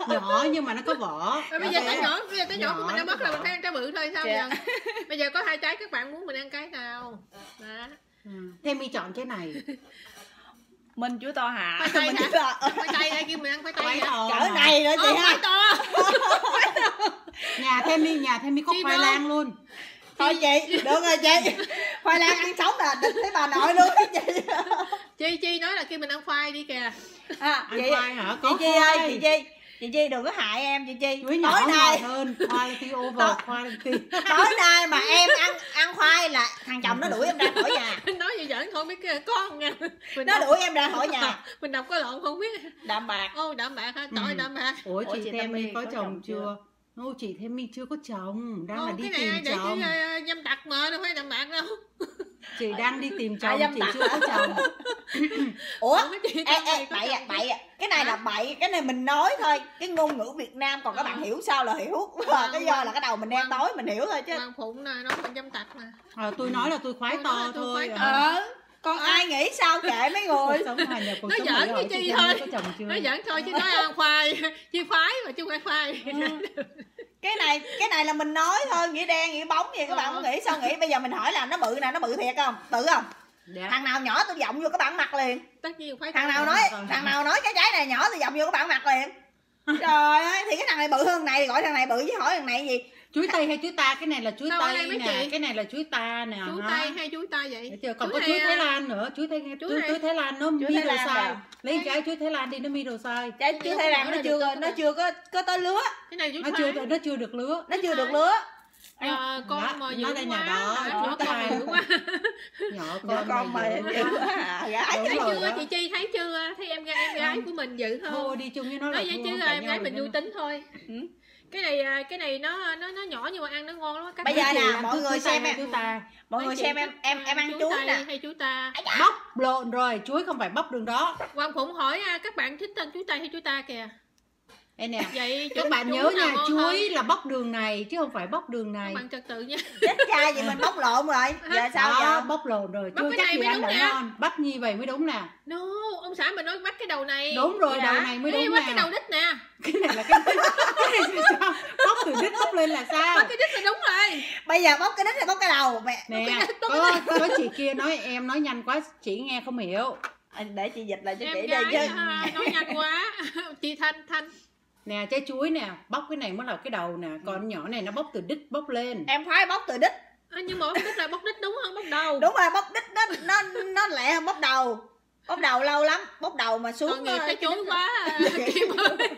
Nhỏ nhưng mà nó có vỏ.
Rồi bây giờ trái nhỏ bây giờ trái nhỏ của
Nhỏ
mình đã mất
nó
rồi mình phải ăn trái bự thôi sao
Dạ.
giờ? Bây giờ có hai trái các bạn muốn mình ăn cái nào? Đó.
Ừ. thêm mi chọn cái này.
Mình chú to hạ
Khoai tây
mình
hả?
chú to
khoai tây đây kêu mình ăn khoai tây
khoai
hả?
cỡ này nữa chị
khoai
ha.
to
nhà thêm mi nhà thêm mi có khoai lang luôn.
Thôi chị được rồi chị khoai lang ăn sống là đừng thấy bà nội luôn. Chị
chi chi nói là kêu mình ăn khoai đi kìa.
À,
ăn
chị
khoai hả?
Chị
có
chi ơi chị chi chị chi đừng có hại em chị chi.
Chuối
tối nay
hơn quality over
Tối-
quality
tối nay mà em ăn ăn khoai là thằng chồng nó đuổi em ra khỏi nhà.
Nói gì giỡn thôi biết kìa con nha? Mình
nó
đọc,
đuổi em ra khỏi nhà.
Mình đọc có lộn không biết.
Đạm bạc.
Ô đạm bạc ha tội
Ừ.
đạm bạc.
Ủa
Ủa,
chị,
chị Tammy
mi có,
có
chồng
chồng
chưa?
chưa?
Ô, chị thêm mi chưa có chồng đang
ô
là đi
cái
tìm
này để
chồng.
cái uh, dâm tặc mà đâu phải đạm bạc đâu.
Chị đang đi tìm
À,
chồng
dâm
chị
tặc
chưa có chồng.
Ủa ê ê bậy à bậy à. Cái này là bậy cái này mình nói thôi. Cái ngôn ngữ việt nam còn các bạn hiểu sao là hiểu.
Vâng,
cái do là cái đầu mình đen
Vâng.
tối mình hiểu thôi chứ.
Hoàng Phụng nè nói mình dâm tặc mà.
À, tôi nói là tôi khoái
Tôi nói
to
là tôi
thôi
khoái
à.
to.
ờ con ai nghĩ sao kệ mấy người
sống hòa nhập sống
giỡn chị
chị
thôi.
Có
nói giỡn thôi chứ nói ăn khoai chi khoái mà chứ phải khoai
Ừ. cái này cái này là mình nói thôi nghĩa đen nghĩa bóng gì các bạn
Ờ.
không nghĩ sao nghĩ bây giờ mình hỏi là nó bự nè nó bự thiệt không bự không
Dạ.
thằng nào nhỏ tôi giọng vô các bạn mặt liền
tất nhiên khoái
thằng nào nói
Vâng.
thằng nào nói cái trái này nhỏ tôi giọng vô các bạn mặt liền trời ơi thì cái thằng này bự hơn thằng này thì gọi thằng này bự chứ hỏi thằng này gì
chuối tây hay chuối ta? Cái này là chuối
đây
tây nè
chị?
cái này là chuối ta nè
chuối tây hay chuối ta vậy?
Chưa? còn
Chuối
có chuối Thái
à,
Lan nữa. Chuối Thái
chuối
chuối, chuối Thái Lan nó
Chuối
mi
Thái
đồ
Lan
sai. lấy trái chuối Thái Lan đi nó mi đồ sai.
Trái chú thấy rằng nó chưa nó chưa có có tới lứa.
Cái này chuối
nó chưa nó chưa được lứa.
Nó chưa được lứa.
Ờ, con
Đó,
mà
nó
dữ
đây
quá.
đó, chuối
Nhỏ con dữ quá.
Nhỏ
Nhỏ con mà
dữ quá.
à, gái
thấy chưa?
đó.
chị chi thấy chưa? Thấy em gái em gái của mình dữ không?
thôi đi chung với nó
nói vậy chứ em gái mình vui tính thôi.
Ừ.
cái này à, cái này nó nó nó nhỏ nhưng mà ăn nó ngon lắm các
Bây giờ nè, mọi người xem em.
chuối ta
mọi người xem em em em ăn chuối nè.
hay chuối ta?
Bóc lộn rồi chuối không phải bóc đường đó.
Hoàng Phụng hỏi à, các bạn thích ăn chuối tây hay chuối ta kìa
đây nè
vậy
các bạn nhớ nha chuối
hơn?
là bóc đường này chứ không phải bóc đường này.
bạn trật tự nha.
Chết cha gì mình bóc lộn rồi. Giờ sao
đó,
giờ
bóc lộn rồi.
Bóc
chưa
cái
chắc
này
gì
mới
ăn
đúng
đậu
nè.
ngon. Bắp như vậy mới đúng nè.
No ông xã mình nói bắt cái đầu này.
Đúng rồi
Dạ.
đầu này mới đúng
bắt cái
nè.
đầu đít nè.
Cái này là cái cái này là sao? Bóc từ đít bóc lên là sao?
Bắt cái đít là đúng rồi.
Bây giờ bóc cái đít hay bóc cái đầu? Mẹ.
Nè có có chị kia nói em nói nhanh quá chị nghe không hiểu.
Để chị dịch lại cho
em
chị
gái
đây chứ
nói nhanh quá. Chị thanh thanh
nè trái chuối nè bóc cái này mới là cái đầu nè còn nhỏ này nó bóc từ đít bóc lên.
Em khoái bóc từ đít.
À, nhưng mà bóc đít là bóc đít đúng không bóc đầu.
Đúng rồi bóc đít nó nó nó lẹ hơn bóc đầu. Bóc đầu lâu lắm bóc đầu mà xuống
nghiệp
ờ,
cái chuối quá à, Kim ơi.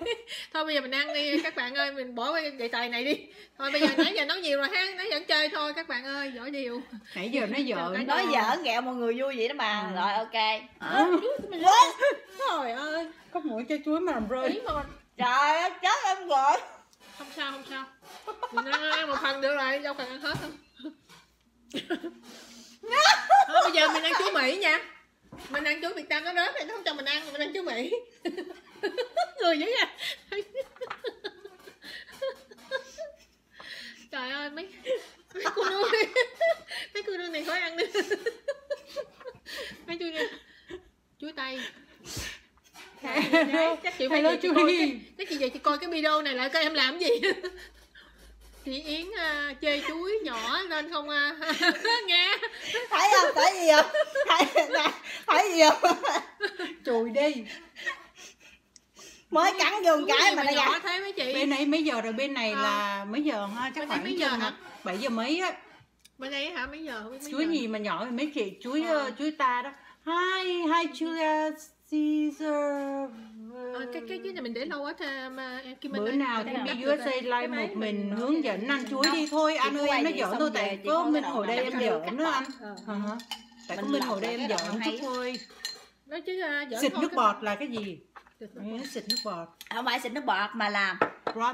thôi bây giờ mình ăn đi các bạn ơi mình bỏ cái đề tài này đi. Thôi bây giờ nãy giờ nói nhiều rồi ha nãy giờ chơi thôi các bạn ơi giỏi điều
nãy giờ nó
Trời,
giỡn
nói giỡn ghẹo mọi người vui vậy đó mà.
Ừ.
rồi ok. Quên.
trời ơi.
Có mũi trái chuối mà làm rơi.
Ý mà
trời ơi chết em rồi.
Không sao không sao. Mình ăn, ăn một phần được rồi đâu cần ăn hết đâu. Thôi, bây giờ mình ăn chuối mỹ nha. Mình ăn chuối việt nam nó rớt thì nó không cho mình ăn mình ăn chuối mỹ. Người dữ à trời ơi mấy mấy cô nuôi mấy cô nuôi này khỏi ăn đi mấy chuối chuối tây chắc chị phải
Hello
chị coi
chuối.
chắc chị về chị coi cái video này lại coi em làm cái gì? Chị yến à, chê chuối nhỏ nên không à, nghe.
Thấy không? Thấy gì không? Thấy, thấy, thấy gì không?
Chùi đi.
Mới cắn vô một
Chuối
cái mà nó
nhỏ
gạt
thế mấy chị.
Bên này mấy giờ rồi? Bên này
Ờ.
là mấy giờ ha? Chắc
Bên
khoảng
mấy giờ hả?
bảy giờ mấy á.
Bên đây hả? Mấy giờ? Không biết mấy
chuối
giờ.
gì mà nhỏ? Mấy chị chuối
ờ,
chuối ta đó. Hai hai Julia Caesar
Ờ, cái cái cái này mình để lâu quá thà mà em Kim Anh
bữa
ơi,
nào
mình
thì
cắt
đi USA live một mình
mình
hướng dẫn ăn chuối đi thôi. Anh ơi em
vậy
giỡn
về
tại có
cái
ngồi
đầu
đây em
nó
giỡn nữa anh tại có
Mình
ngồi đây em giỡn chút thôi.
nói chứ à, giỡn
xịt nước bọt là cái gì?
Xịt nước bọt.
xịt nước bọt.
Không phải xịt nước bọt mà là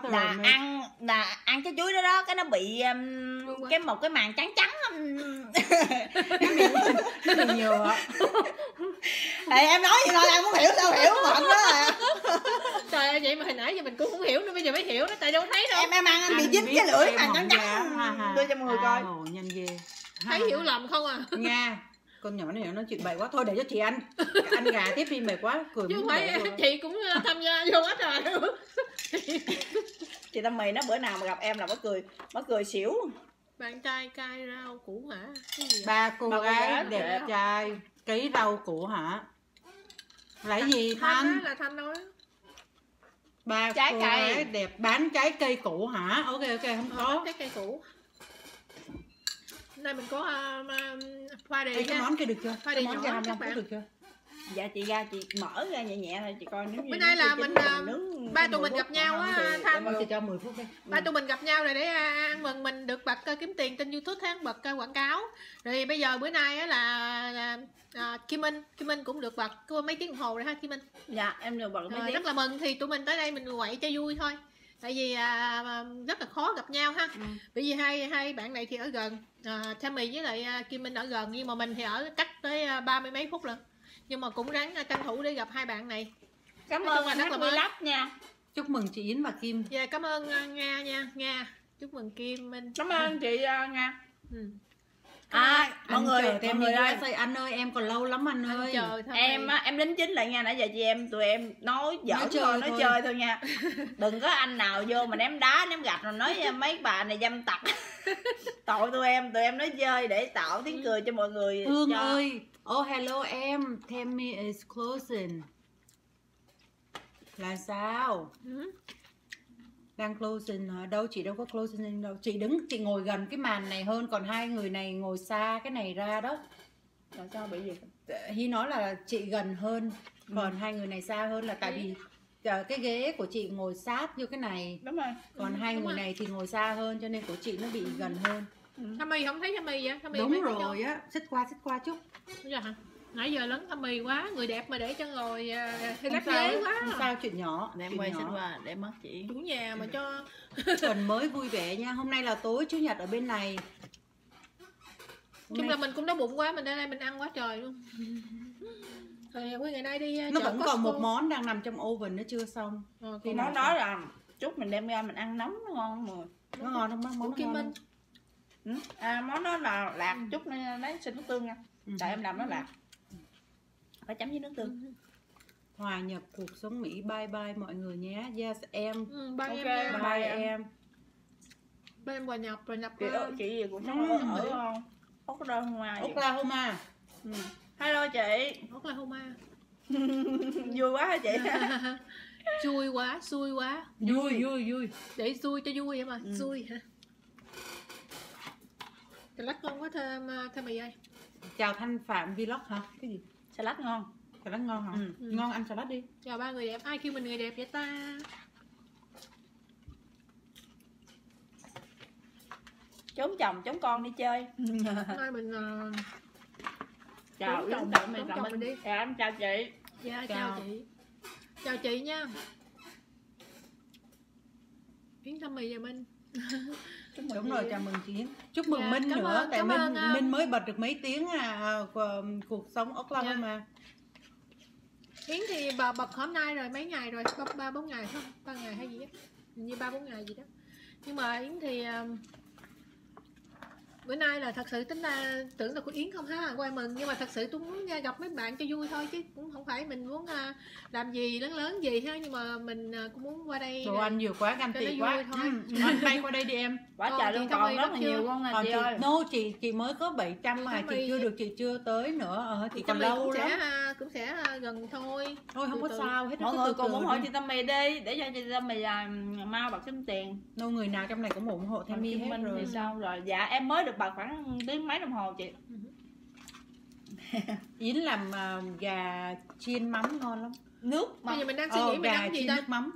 là ăn là ăn cái chuối đó đó cái nó bị um. Cái một cái màng trắng trắng
nó bị nhựa
thì em nói gì thôi em muốn hiểu sao hiểu mà không đó à.
trời ơi vậy mà hồi nãy giờ mình cũng không hiểu nữa bây giờ mới hiểu nó tại đâu thấy đâu.
Em em ăn em bị
Anh
dính cái lưỡi
không
trắng
dám, ha, ha.
trắng đưa cho mọi người
À,
coi
ồ, nhanh ghê.
Thấy hiểu lầm không à?
Nha. Con nhỏ này nó chuyện bậy quá. Thôi để cho chị ăn. Ăn gà tiếp đi mệt quá cười
chứ không phải chị cũng à, tham gia vô hết rồi.
Chị tâm mì nó bữa nào mà gặp em là nó cười nó cười xỉu
bạn trai cai rau củ hả? Cái gì vậy?
ba cô gái đẹp
đẹp.
trai ký rau củ hả? Lấy gì
thanh
thanh?
á là thanh nói
ba
Trái
cô
cây.
gái đẹp bán trái cây củ hả? Ok ok không
Ờ,
có.
trái cây củ. Hôm nay mình có uh, um, pha đề
cái món kia được chưa?
Khoai
cái
đầy
món
nhỏ
kia 25
các bạn.
được chưa
dạ chị ra chị mở ra nhẹ nhẹ thôi chị coi nếu như
Bữa nay là
chưa
mình, à,
nướng
ba tụi
10
mình gặp nhau á,
ơi,
chị cho 10 phút đi
ba tụi mình gặp nhau rồi để à, ăn mừng mình được bật uh, kiếm tiền trên youtube tháng bật quảng cáo. Rồi bây giờ bữa nay á là, à, Kim Minh Kim Minh cũng được bật có mấy tiếng đồng hồ rồi ha Kim Minh?
Dạ em được bật mấy tiếng.
rất là mừng thì tụi mình tới đây mình quậy cho vui thôi. Tại vì à, rất là khó gặp nhau ha.
Ừ.
bởi vì hai hai bạn này thì ở gần à, Tammy với lại à, Kim Minh ở gần nhưng mà mình thì ở cách tới à, ba mươi mấy phút lần nhưng mà cũng ráng à, tranh thủ để gặp hai bạn này.
Cảm
Nói
ơn anh
rất là
lắp nha.
Chúc mừng chị Yến và Kim.
Dạ, cảm ơn à, Nga nha. Nga chúc mừng Kim Minh.
Cảm ơn chị uh, nga.
Ừ.
à mọi
anh
người
chờ
mọi người
đi
ơi
ơi anh ơi em còn lâu lắm anh
anh
ơi.
chờ thôi.
Em á em đính chính lại nha nãy giờ chị em tụi em nói giỡn
Nói
thôi
chơi
nói
thôi.
chơi thôi nha. Đừng có anh nào vô mà ném đá ném gạch rồi nói "À, mấy bà này dâm tặc. Tội tụi em tụi em nói chơi để tạo tiếng cười cho mọi người
Hương
cho...
ơi oh hello em. Tammy is closing? Là sao?
Ừ.
đang closing hả? Đâu chị đâu có closing đâu. Chị đứng chị ngồi gần cái màn này hơn còn hai người này ngồi xa cái này ra đó.
Làm sao bị gì
Hi nói là chị gần hơn còn
Ừ.
hai người này xa hơn là tại vì ờ, cái ghế của chị ngồi sát vô cái này.
Đúng rồi.
Còn
Ừ,
hai người
rồi.
này thì ngồi xa hơn cho nên của chị nó bị gần hơn
Tammy không thấy Tammy vậy? Tammy
đúng rồi á xích qua xích qua chút.
Chỗ- Dạ hả? Nãy giờ lớn Tammy quá người đẹp mà để cho ngồi à,
không
lép ghế quá.
không sao chuyện nhỏ
để em quay xin qua để mất chị.
Chủ nhà mà cho
tuần mới vui vẻ nha hôm nay là tối chủ nhật ở bên này. Hôm
chung
nay
là mình cũng đói bụng quá mình ra đây mình ăn quá trời luôn. Rồi quý ngày nay đi à,
nó vẫn còn một
Costco.
món đang nằm trong oven nó chưa xong.
Ờ,
thì nó nói là chút mình đem ra mình ăn nóng nó ngon mà
nó ngon không món
Kim
ngon
Minh
ừ. à, món đó là lạc chút nên lấy xin nước tương nha.
Không?
tại em làm nó lạc. Phải chấm với nước tương.
Hòa nhập cuộc sống mỹ bye bye mọi người nhé. Yes em.
Ừ, ba
Ok,
em
bye.
bye
em.
em.
Ba em hòa nhập rồi nhập
chị
ờ,
chị gì cũng
Ừ,
sống ở
Mỹ.
ở ngoài vậy.
Oklahoma.
Ừ. hello chị.
Oklahoma.
Vui quá hả chị?
Vui quá xui quá.
Vui vui vui.
Để xui cho vui vậy mà
Ừ.
xui hả Lách ngon quá thơm thơm mì ơi.
Chào thanh phạm vlog hả? Cái gì?
Salad ngon.
Salad ngon hả?
Ừ.
Ừ.
ngon ăn salad đi.
Chào ba người đẹp. Ai kêu mình người đẹp vậy ta?
Trốn chồng trốn con đi chơi.
Hôm nay mình ờ,
chào
Trốn chồng,
chồng mình
chồng mình đi.
mình dạ em chào chị.
Dạ
Chào.
chào. chị. Chào chị nha. Yến thơm mì và Minh
Chúc mừng
đúng rồi chào mừng chị Yến. chúc mừng
Dạ,
minh
cảm
nữa.
ơn-
tại minh
ơn, um,
minh mới bật được mấy tiếng à, của cuộc sống Oklahoma
Yến thì bà bật hôm nay rồi mấy ngày rồi? Ba ba bốn ngày không? Ba ngày hay gì á? Như ba bốn ngày gì đó. Nhưng mà Yến thì um, bữa nay là thật sự tính ra tưởng là của Yến không ha quay mừng. Nhưng mà thật sự tôi muốn ra gặp mấy bạn cho vui thôi chứ cũng không phải mình muốn à, làm gì lớn lớn gì ha. Nhưng mà mình à, cũng muốn qua đây
đồ ăn nhiều quá tị
vui
quá.
thôi.
ừ, anh bay qua đây đi em.
Quá
Còn
trời luôn còn rất là
chưa?
nhiều luôn nè
còn
chị ơi.
No chị chị mới có 700
Chị
mà chị chưa được chị chưa tới nữa. Ờ, chị
thì
còn lâu
cũng sẽ
lắm.
à, cũng sẽ à, gần thôi.
Thôi không
từ
có
từ.
sao hết
mọi người ủng hộ
đi.
chị Tâm Mì đi để cho chị Tâm Mì là mau bật kiếm tiền.
Đâu người nào trong này cũng ủng hộ thêm
Còn
hết rồi.
sao rồi? Dạ em mới được bật khoảng tiếng mấy đồng hồ chị?
Yến làm à, gà chiên mắm ngon lắm.
Nước mà
bây giờ mình đang suy
Ờ,
nghĩ mình
gà
ăn gì
chiên
ta?
nước mắm.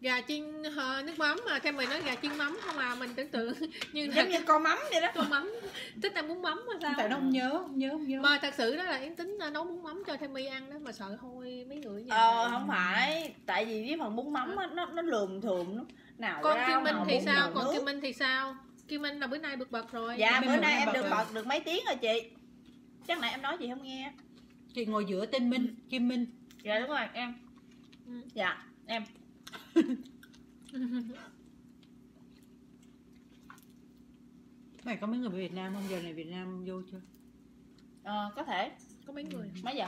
Gà chiên ờ, nước mắm mà theo mình nói gà chiên mắm không à? Mình tưởng tượng như
giống
là
như con mắm vậy đó.
Tô mắm. Thích ăn bún mắm mà sao?
Tại nó không nhớ không nhớ không nhớ.
Mà thật sự đó là yến tính ờ, nấu bún mắm cho thêm my ăn đó mà sợ thôi mấy người nhà.
Ờ không phải. Tại vì cái phần bún mắm á, nó nó lườm thườm nó nào
còn
rau,
kim minh thì sao? còn kim minh thì sao kim minh là bữa nay được bật rồi.
Dạ bữa nay em được
bật
được mấy tiếng rồi chị? Chắc nãy em nói chị không nghe?
Chị ngồi giữa tên Minh Kim Minh.
Dạ đúng rồi em.
Ừ.
dạ em.
Này có mấy người Việt Nam không? Giờ này Việt Nam vô chưa?
Ờ, có thể.
Có mấy người.
Mấy giờ?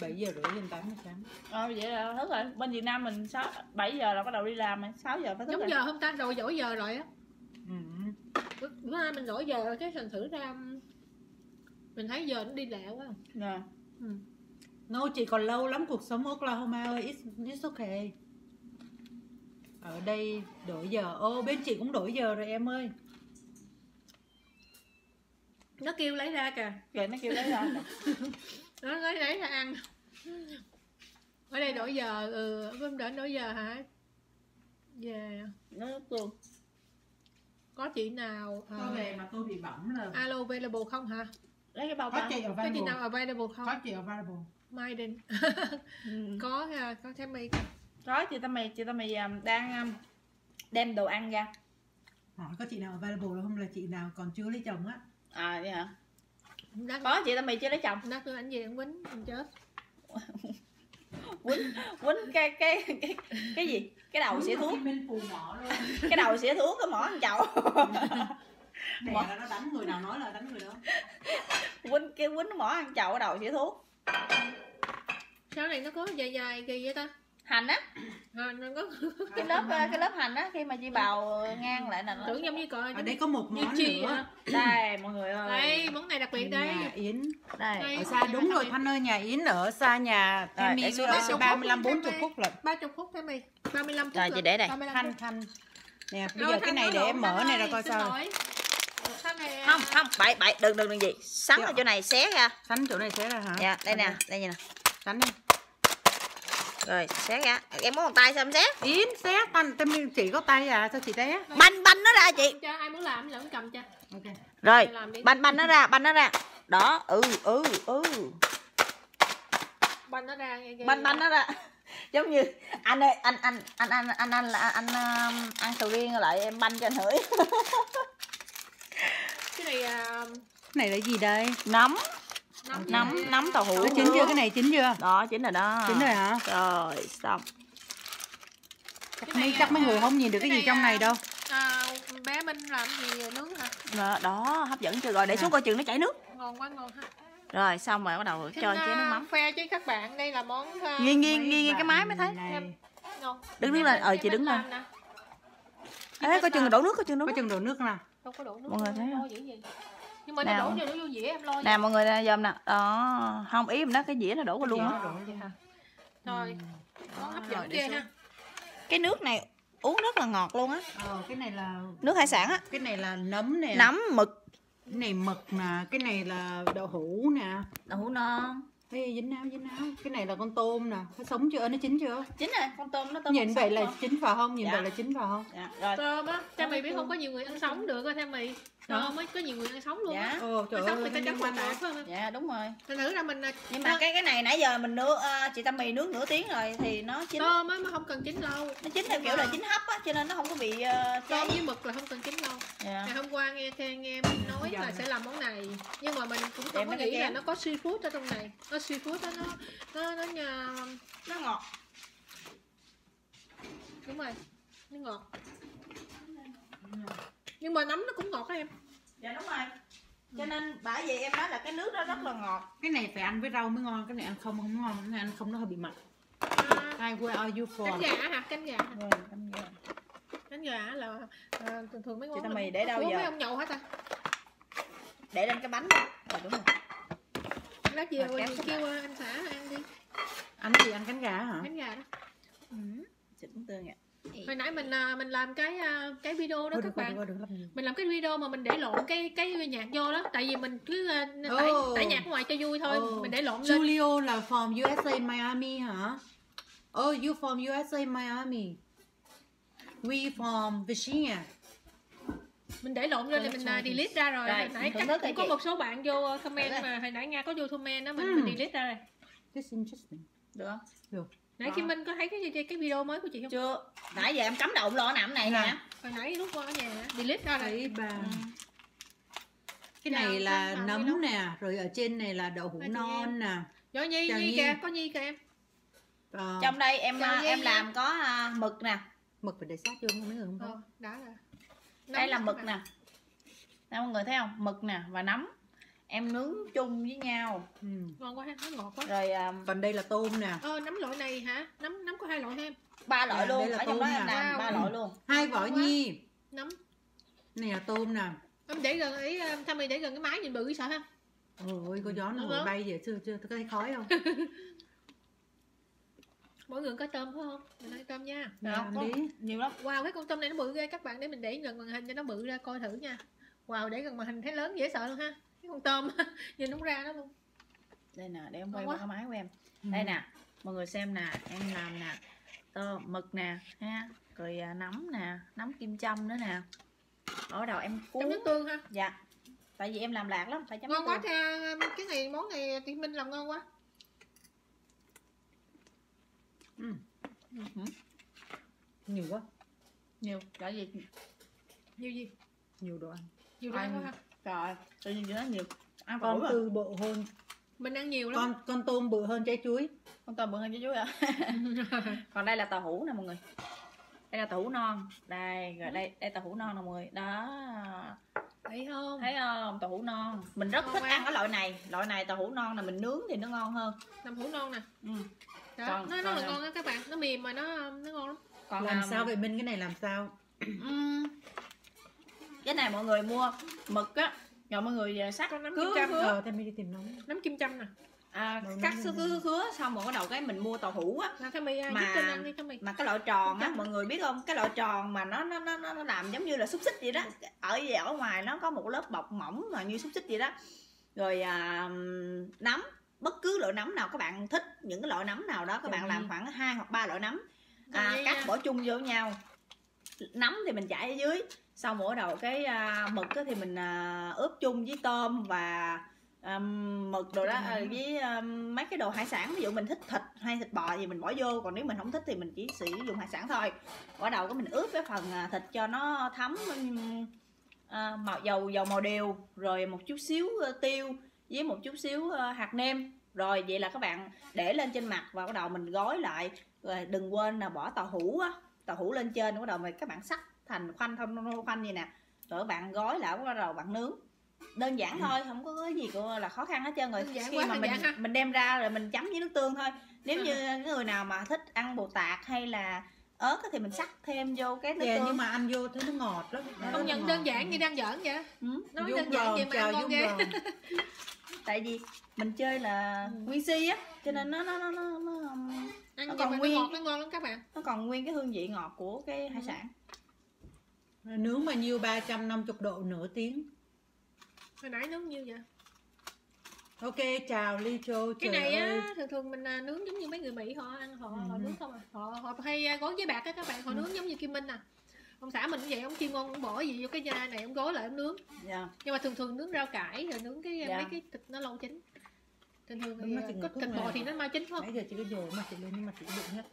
7 giờ rưỡi đến 8 giờ sáng.
Ờ vậy là thức rồi. Bên Việt Nam mình sáu bảy giờ là bắt đầu đi làm rồi sáu giờ phải thức
giống
rồi.
giờ không ta rồi dỗi giờ rồi á.
Ừ.
bữa bữa nay mình đổi giờ cái thành thử ra mình thấy giờ nó đi lẹ quá
Nè.
ừ.
No, chị còn lâu lắm cuộc sống Oklahoma ơi, it's, it's okay. Ở đây đổi giờ, ô bên chị cũng đổi giờ rồi em ơi.
nó kêu lấy ra kìa
Rồi nó kêu lấy ra
nó lấy lấy ra ăn ở đây đổi giờ ừ bên đỡ đổi giờ hả về
Nó luôn
có chị nào ờ,
Tôi về mà tôi bị bỏng rồi.
alo available không hả
Lấy cái bao
Có
ta
chị
có chị nào
available.
không
Có chị available.
mai đến
ừ.
có ha có thêm mì.
Có chị Tâm Mì Chị Tâm Mì um, đang um, đem đồ ăn ra
Hỏi có chị nào available không là chị nào còn chưa lấy chồng á.
À vậy hả
Đắt
Có chị Tâm Mì chưa lấy chồng
đắt tôi ảnh gì anh quýnh mình chết
quýnh quýnh cái cái cái cái gì? Cái đầu xỉa thuốc.
Minh phù mỏ luôn.
cái đầu xỉa thuốc cái mỏ ăn chậu.
Mẹ là nó đánh người nào nói là đánh người đó.
quýnh cái quýnh mỏ ăn chậu cái đầu xỉa thuốc.
Sao này nó có dài dài kỳ vậy ta
hành á
nó có
cái lớp cái lớp hành á khi mà chị bào ngang lại là nó
tưởng giống như cò
Ở đây có một món nữa.
đây mọi người ơi
đây món này đặc biệt đây
Nhà Yến.
đây
Đây.
Ở xa đúng rồi Thanh ơi, nhà Yến ở xa nhà
Rồi,
Tammy
để xuống
với
đây.
ở
Chục
35
phút đi,
40
Tammy.
phút lận.
ba chục phút thêm mì 35 phút
Rồi, chị để đây.
35
Thanh. Thanh. Nè, bây giờ cái này để em mở này ra coi sao.
à,
không không bậy bậy đừng đừng đừng gì sắn
Dạ.
ở chỗ này xé ra
Sánh chỗ này sẽ ra hả?
dạ đây nè đây nè
Sánh đi.
Rồi xé ra. Em muốn bằng tay sao em xé.
Yến xé. Thanh, Tammy chỉ có tay à, sao chị té?
banh banh nó ra chị.
Cho ai muốn làm lẫn cầm cho.
Ok.
rồi
làm
banh banh nó ra banh nó ra. Đó ừ ừ ừ.
Banh nó ra
banh banh nó ra. Giống như anh ơi anh anh anh anh anh anh là anh, um, ăn sầu riêng lại em banh cho anh hửi
cái này à,
Cái này là gì đây?
nấm
nấm
nấm nấm tàu hũ
Nó chín chưa? Cái này chín chưa?
đó chín rồi đó
Chín rồi hả?
rồi xong
Cái
Mấy
này,
chắc mấy
à,
người không nhìn được cái gì trong này đâu.
à, bé Minh làm gì nướng hả
đó, đó hấp dẫn chưa rồi để
À.
xuống coi chừng nó chảy nước
ngon quá ngon ha
rồi xong rồi bắt đầu cho
Xin,
chén nước
à,
mắm
khoe cho các bạn đây là món à,
nghiêng nghiêng nghiêng cái máy mới thấy đứng đứng lên ờ chị đứng lên
nè.
Ê, coi chừng đổ nước coi chừng đổ
Có
nước
chừng đổ nước nào.
đâu có đổ nước
Mọi người thấy không?
Nhưng mà nó
Nào.
đổ vô nó vô dĩa em lo
nè mọi người nè dòm nè đó không ý mình đó cái dĩa nó đổ qua luôn á
rồi món hấp
Rồi,
dẫn ghê ha
cái nước này uống rất là ngọt luôn á
Ờ, cái này là
nước hải sản á
cái này là nấm nè.
nấm mực
Cái này mực nè, cái này là đậu hũ nè.
đậu hũ non
Ê, dính áo, dính áo. Cái này là con tôm nè. Nó sống chưa? Nó chín chưa?
chín rồi con tôm nó tôm
Nhìn vậy là
mà.
chín vào không? Nhìn
Dạ.
vậy là chín vào không?
dạ, rồi
tôm á cha mì biết không có nhiều người ăn sống được á theo mì tôm mới có nhiều người ăn sống luôn á.
Dạ.
Ồ, trời
sống
ơi,
người ta chấm bột phải không
dạ đúng rồi.
Thành thử ra mình à,
nhưng mà cái cái này nãy giờ mình nướng ờ, chị tâm mì nướng nửa tiếng rồi thì nó chín.
Tôm á mà không cần chín lâu
nó chín theo kiểu là chín hấp á cho nên nó không có bị uh,
tôm với mực là không cần chín lâu
dạ.
ngày hôm qua nghe nghe nghe Minh nói là sẽ làm món này. Nhưng mà mình cũng không có nghĩ là nó có seafood ở trong này. Có seafood đó nó nó nó nhà
nó ngọt.
Đúng rồi. Nó ngọt nhưng mà nấm nó cũng ngọt đó em
dạ đúng rồi cho nên bởi vì em nói là cái nước đó rất là ngọt
cái này phải ăn với rau mới ngon. Cái này ăn không không ngon. Cái này ăn không nó hơi bị mặn.
à,
Hi, where are you
cánh
from?
gà hả cánh gà
rồi tâm gà.
cánh gà là à, thường thường mấy món
Chị Mì để đâu giờ?
mấy ông nhậu hả ta
để lên cái bánh đi rồi đúng rồi
lát
Rồi,
về
xuống
kêu anh xã ăn đi
Ăn gì? Ăn cánh gà hả?
cánh gà đó
ừ. cũng tương ạ
hồi nãy mình à, mình làm cái à, cái video đó
Thôi
các
được
bạn
được đừng gì.
mình làm cái video mà mình để lộn cái cái nhạc vô đó tại vì mình cứ à, tải,
Oh.
tải nhạc ngoài cho vui thôi
Oh.
mình để lộn lên
Julio là from USA Miami hả? Oh, you from USA Miami. We from Virginia.
mình để lộn lên thì mình à, delete ra rồi,
Rồi,
hồi nãy chắc cũng có
chị.
một số bạn vô comment mà hồi nãy nga có vô comment đó mình,
Hmm.
mình delete ra rồi
This is interesting.
được không
nãy khi minh có thấy cái cái video mới của chị không?
Chưa. Nãy giờ em cắm đầu lọ nằm này nè.
hồi nãy lúc qua ở nhà delete ra rồi
bà.
Ừ.
Cái
Chào,
này là
chào,
nấm
chào.
nè, rồi ở trên này là đậu hũ non nè.
Rồi Nhi,
Chào
Nhi kìa, có Nhi kìa em.
Ờ,
trong đây em
Chào
à,
Nhi.
em làm có à, mực nè.
Mực phải để sát vô mấy người không.
Ờ, đã rồi.
Đây là
Nấm
mực nè. Nè, mọi người thấy không? Mực nè và nấm em nướng chung với nhau.
Ừ.
Ngon quá ha, nó ngọt quá.
Rồi à,
Còn đây là tôm nè.
Ờ, nấm loại này hả? Nấm nấm có hai loại thêm
ba loại
À,
luôn
đây là
ở trong
tôm
đó em
nè.
làm ba loại luôn.
Hai vỏ nhi.
Nấm.
Này là tôm nè.
em để gần ý thăm mày để gần cái máy nhìn bự sợ ha.
Ôi có gió nó
đó.
bay về chưa chưa tôi thấy khói không?
Mỗi người có tôm phải không? Mình ăn tôm nha.
Nè,
Đó, có-
đi.
Nhiều lắm.
Wow cái con tôm này nó bự ghê. Các bạn để mình để gần màn hình cho nó bự ra coi thử nha. Wow để gần màn hình thấy lớn dễ sợ luôn ha cái con tôm. Nhìn nó ra đó luôn.
Đây nè để em quay
Ngon
qua cái máy của em.
Ừ.
đây nè mọi người xem nè em làm nè tơ mực nè ha rồi à, nấm nè nấm kim châm nữa nè. Ở đầu em cuốn.
Chấm nước tương ha.
Dạ. Tại vì em làm lạc lắm phải chấm
ngon quá cha cái này món này thì minh làm ngon quá.
Ừ,
Ừ,
nhiều quá.
Nhiều. Tại vì
nhiều gì?
Nhiều đồ ăn.
Nhiều đồ ăn
Ăn.
quá ha
trời tự nhiên nó nhiều ăn
con
mà
tư bự hơn.
Mình ăn nhiều lắm.
Con con tôm bự hơn trái chuối.
Con tôm bự hơn chứ chuối ạ còn đây là tàu hũ nè mọi người. Đây là tàu hũ non. Đây rồi đây đây tàu hũ non nè mọi người. Đó.
Thấy không?
Thấy không? Tàu hũ non. Mình rất
Ngon
thích
quá.
ăn cái loại này. Loại này tàu hũ non là mình nướng thì nó ngon hơn.
Làm hũ non nè.
Ừ.
đó
Còn-
nó nó là ngon á các bạn. Nó mềm mà nó nó ngon lắm.
còn
làm
à,
sao vậy? Minh cái này làm sao
cái này mọi người mua mực á. Rồi mọi người à, sắc
Con nấm
cứa
kim châm.
ờ thêm đi tìm nóng
nấm kim châm nè.
À, cắt
nấm lên
cứa cứa xong rồi bắt đầu cái mình mua tàu hũ á.
Mày
Mà-
mày
mà cái loại tròn á mọi người biết không? Cái loại tròn mà nó nó nó nó làm giống như là xúc xích vậy đó. Ở về ở ngoài nó có một lớp bọc mỏng mà như xúc xích vậy đó. Rồi à, nấm bất cứ loại nấm nào các bạn thích những cái loại nấm nào đó các
Dạ
bạn làm khoảng hai hoặc ba loại nấm. À, cắt
nha.
bỏ chung vô nhau. Nấm thì mình chảy ở dưới xong mỗi đầu cái à, mực á thì mình à, ướp chung với tôm và um, mực đồ đó à, với um, mấy cái đồ hải sản. Ví dụ mình thích thịt hay thịt bò gì mình bỏ vô còn nếu mình không thích thì mình chỉ sử dụng hải sản thôi. Bắt đầu cái mình ướp cái phần à, thịt cho nó thấm à, màu dầu dầu màu đều rồi một chút xíu ờ, tiêu với một chút xíu ờ, hạt nêm. Rồi vậy là các bạn để lên trên mặt và bắt đầu mình gói lại. Rồi đừng quên là bỏ tàu hũ á tàu hũ lên trên bắt đầu mình các bạn sắc thành khoanh thông khoanh vậy nè. Rồi các bạn gói lại bắt đầu bạn nướng. Đơn giản thôi không có cái gì gọi là khó khăn hết trơn rồi. Khi
quá,
mà mình
ha.
mình đem ra rồi mình chấm với nước tương thôi. Nếu
Ừ.
như cái người nào mà thích ăn bồ tạt hay là ớt á thì mình sắc thêm vô cái nước
dạ
tương.
nhưng mà ăn vô thấy nó ngọt lắm.
Công nhận đơn giản như đang giỡn vậy.
Ừ.
nói
Dung
đơn giản vậy mà ăn ngon ghê.
tại vì mình chơi là
Ừ.
nguyên si á cho nên nó nó nó nó nó,
ăn
Nó còn
nó
nguyên.
ngọt nó ngon lắm các bạn.
Nó còn nguyên cái hương vị ngọt của cái hải
Ừ.
sản
nướng bao nhiêu? 350 độ nửa tiếng.
Hồi nãy nướng nhiêu vậy?
Ok chào ly châu
cái này
ơi.
á thường thường mình à, nướng giống như mấy người mỹ họ ăn họ họ
Ừ.
nướng không à? Họ họ hay à, gói giấy bạc á các bạn họ
Ừ.
nướng giống như kim minh à. Ông xã mình cũng vậy ông chuyên ngon ông bỏ gì vô cái da này ông gói lại ông nướng.
Dạ.
Nhưng mà thường thường nướng rau cải rồi nướng cái
Dạ.
mấy cái thịt nó lâu chín. Thường thường
Đúng
thì
nó
à, có thịt bò thì nó mau chín không?
Nãy giờ chị có dồi mà chị lên nhưng mà chị bụng nhất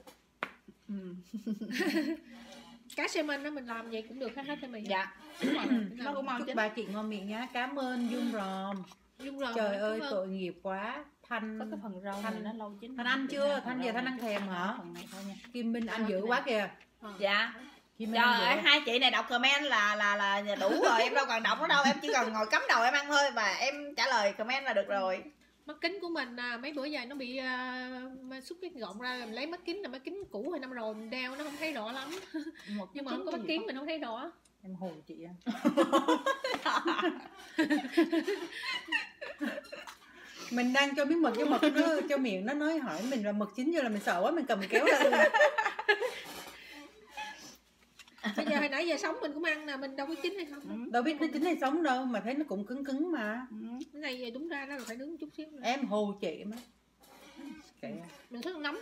ừ.
cá salmon đó mình làm vậy cũng được hết hết cho mình
dạ. Nó cũng mau
chúc bà chị ngon miệng nhá. Cảm ơn dung ròm.
Dung rồi
trời ơi
ơn.
tội nghiệp quá. Thanh
có cái phần rau
Thanh-
nó lâu chín
Thanh ăn chưa? Thanh giờ Thanh ăn thèm hả?
thôi nha.
Kim minh ăn
Dạ,
dữ quá kìa.
Ờ.
dạ.
Minh
trời ơi hai chị này đọc comment là là là đủ rồi. Em đâu cần đọc nữa đâu. Em chỉ cần ngồi cắm đầu em ăn thôi và em trả lời comment là được rồi
mắt kính của mình à, mấy bữa giờ nó bị à, xúc cái gọng ra mình lấy mắt kính là mắt kính cũ hồi năm rồi mình đeo nó không thấy rõ lắm.
Một
nhưng mà không có mắt kiến mình không thấy rõ.
Em hù chị á. Mình đang cho miếng mực cho mực nó cho miệng nó nói hỏi mình là mực chín chưa là mình sợ quá mình cầm kéo lên
bây giờ hồi nãy giờ sống mình cũng ăn nè mình đâu có chín hay không
Ừ.
đâu biết nó chín hay sống đâu mà thấy nó cũng cứng cứng mà
Ừ.
cái này về đúng ra nó là phải nướng chút xíu nữa.
em hù chị mà Kệ.
mình thích ăn nấm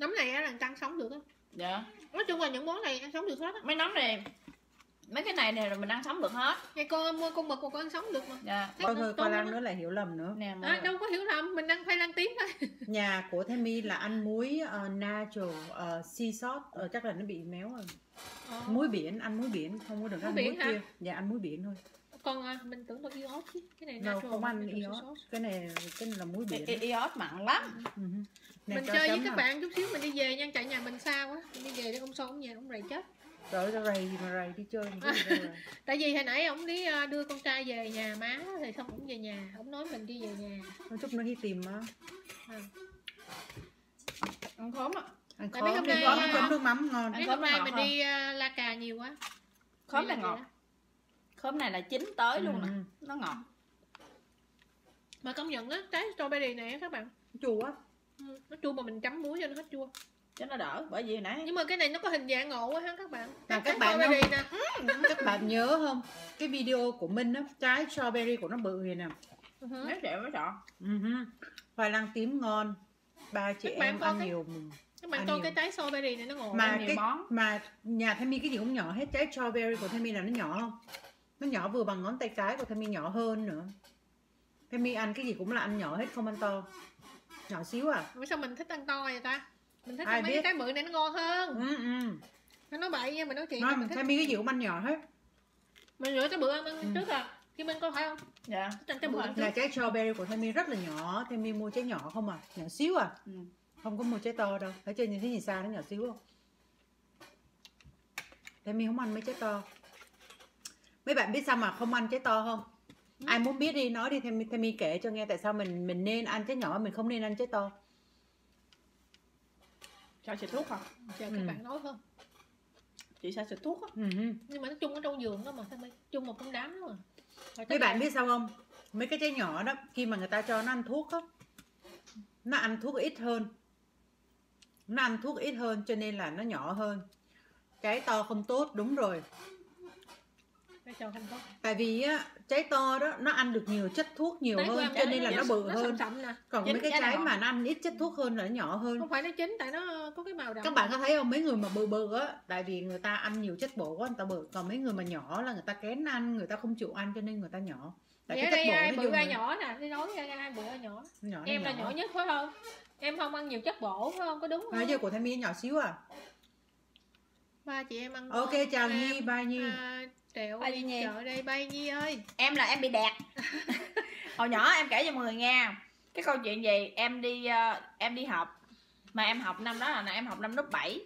nấm này á là tăng sống được á
dạ
nói chung là những món này ăn sống được hết á
mấy nấm này mấy cái này này là mình ăn sống được hết.
Ngày con mua con mực còn con ăn sống được mà.
Dạ.
Thôi thôi khoai lang nữa là hiểu lầm nữa.
Nè mọi
à, đâu có hiểu lầm mình ăn khoai lang tím thôi.
Nhà của Themi là ăn muối uh, natural uh, sea salt. Ờ, chắc là nó bị méo rồi. Muối biển ăn muối biển không có được
Muối
ăn
biển
muối
hả?
kia. Dạ ăn muối biển thôi.
Còn à, mình tưởng đâu iốt chứ. Cái này
đâu
natural
không ăn iốt. cái này cái này là muối biển.
iốt mặn lắm.
Ừ. Nè,
mình chơi với các bạn chút xíu mình đi về nha. Chạy nhà mình xa quá mình đi về để ông son ông nhà ông rầy chết
Trời ơi, rầy gì mà rầy đi chơi mà
tại vì hồi nãy ông đi à, đưa con trai về nhà má thì xong ông về nhà. Ông nói mình đi về nhà.
Nói chút nó đi tìm á.
Ăn khóm á
ăn
Tại
khó
mấy hôm
ăn
nay,
khó
à,
chấm nước mắm ngon.
Ăn
mấy
khóm
hôm
nó
nay mình đi à, la cà nhiều quá.
Khóm là ngọt. khóm này là chín tới luôn nè.
Ừ.
nó ngọt.
Mà công nhận á trái strawberry này á các bạn.
Chua á
ừ, nó chua mà mình chấm muối cho nó hết chua
cho nó đỡ bởi vì nãy
nhưng mà cái này nó có hình dạng ngộ quá ha các bạn?
Mà các
trái
bạn
strawberry nè.
các bạn nhớ không? Cái video của Minh á trái strawberry của nó bự vậy nè.
Trẻ mới chọn
Ừ hứ. khoai lang tím ngon. Ba chị
Các
em ăn
cái-
nhiều mừng.
các bạn coi cái trái strawberry này nó ngộ
mà cái
món.
mà nhà Thami cái gì cũng nhỏ hết. Trái strawberry của Thami là nó nhỏ không? Nó nhỏ vừa bằng ngón tay cái của Thami nhỏ hơn nữa. Thami ăn cái gì cũng là ăn nhỏ hết không ăn to. Nhỏ xíu à?
Ủa sao mình thích ăn to vậy ta mình thích
Ai
ăn mấy
biết.
cái bự này nó ngon hơn.
Ừ, ừ.
nó nói bậy nha mình nói chuyện
Nó,
mình thích.
Thami cái gì cũng ăn nhỏ hết
mình rửa trái bự ăn, ăn
Ừ.
trước à. Kim Minh có phải không?
Dạ.
Thích ăn trái trước.
Là trái strawberry của Thami rất là nhỏ. Thami mua trái nhỏ không à? Nhỏ xíu à?
Ừ.
không có mua trái to đâu. Thấy chưa nhìn thấy nhìn xa nó nhỏ xíu không? Thami không ăn mấy trái to. Mấy bạn biết sao mà không ăn trái to không? Ai muốn biết đi nói đi. Thami, Thami kể cho nghe tại sao mình mình nên ăn trái nhỏ mình không nên ăn trái to
cho xịt thuốc không
chờ
Ừ.
các bạn nói thôi.
Chị sao xịt thuốc á?
Ừ. hứ.
nhưng mà nó chung ở trong giường đó mà sao mấy chung một con đám đó mà Rồi
mấy bạn biết sao không? Mấy cái trái nhỏ đó khi mà người ta cho nó ăn thuốc á nó ăn thuốc ít hơn. Nó ăn thuốc ít hơn cho nên là nó nhỏ hơn. Trái to không tốt đúng rồi
Đây, chờ thành công
tại vì á trái to đó nó ăn được nhiều chất thuốc nhiều
Trái của
hơn cho nên là nó bự
nó
hơn.
sậm sậm
còn
Chính
mấy cái
trái
mà nó ăn ít chất thuốc hơn là nó nhỏ hơn.
Không phải nó chín tại nó có cái màu đậm.
Các bạn có thấy không? Mấy người mà bự bự á tại vì người ta ăn nhiều chất bổ quá người ta bự. Còn mấy người mà nhỏ là người ta kén ăn người ta không chịu ăn cho nên người ta nhỏ. Tại
Vậy
cái
đây ai
chất bổ
bự ai nhỏ nè? Đi nói ra ai bự ai nhỏ.
Nhỏ
em là nhỏ. nhất phải không? Em không ăn nhiều chất bổ phải không? Có đúng
Nói
không?
giờ của Thanh My nhỏ xíu à?
Ba chị em ăn
Ok chào Nhi, bye Nhi
Trẹo
Bye
đi
Nhi.
chợ đây bay Nhi ơi
em là em bị đẹp hồi nhỏ em kể cho mọi người nghe cái câu chuyện gì em đi ờ, em đi học mà em học năm đó là em học năm lớp 7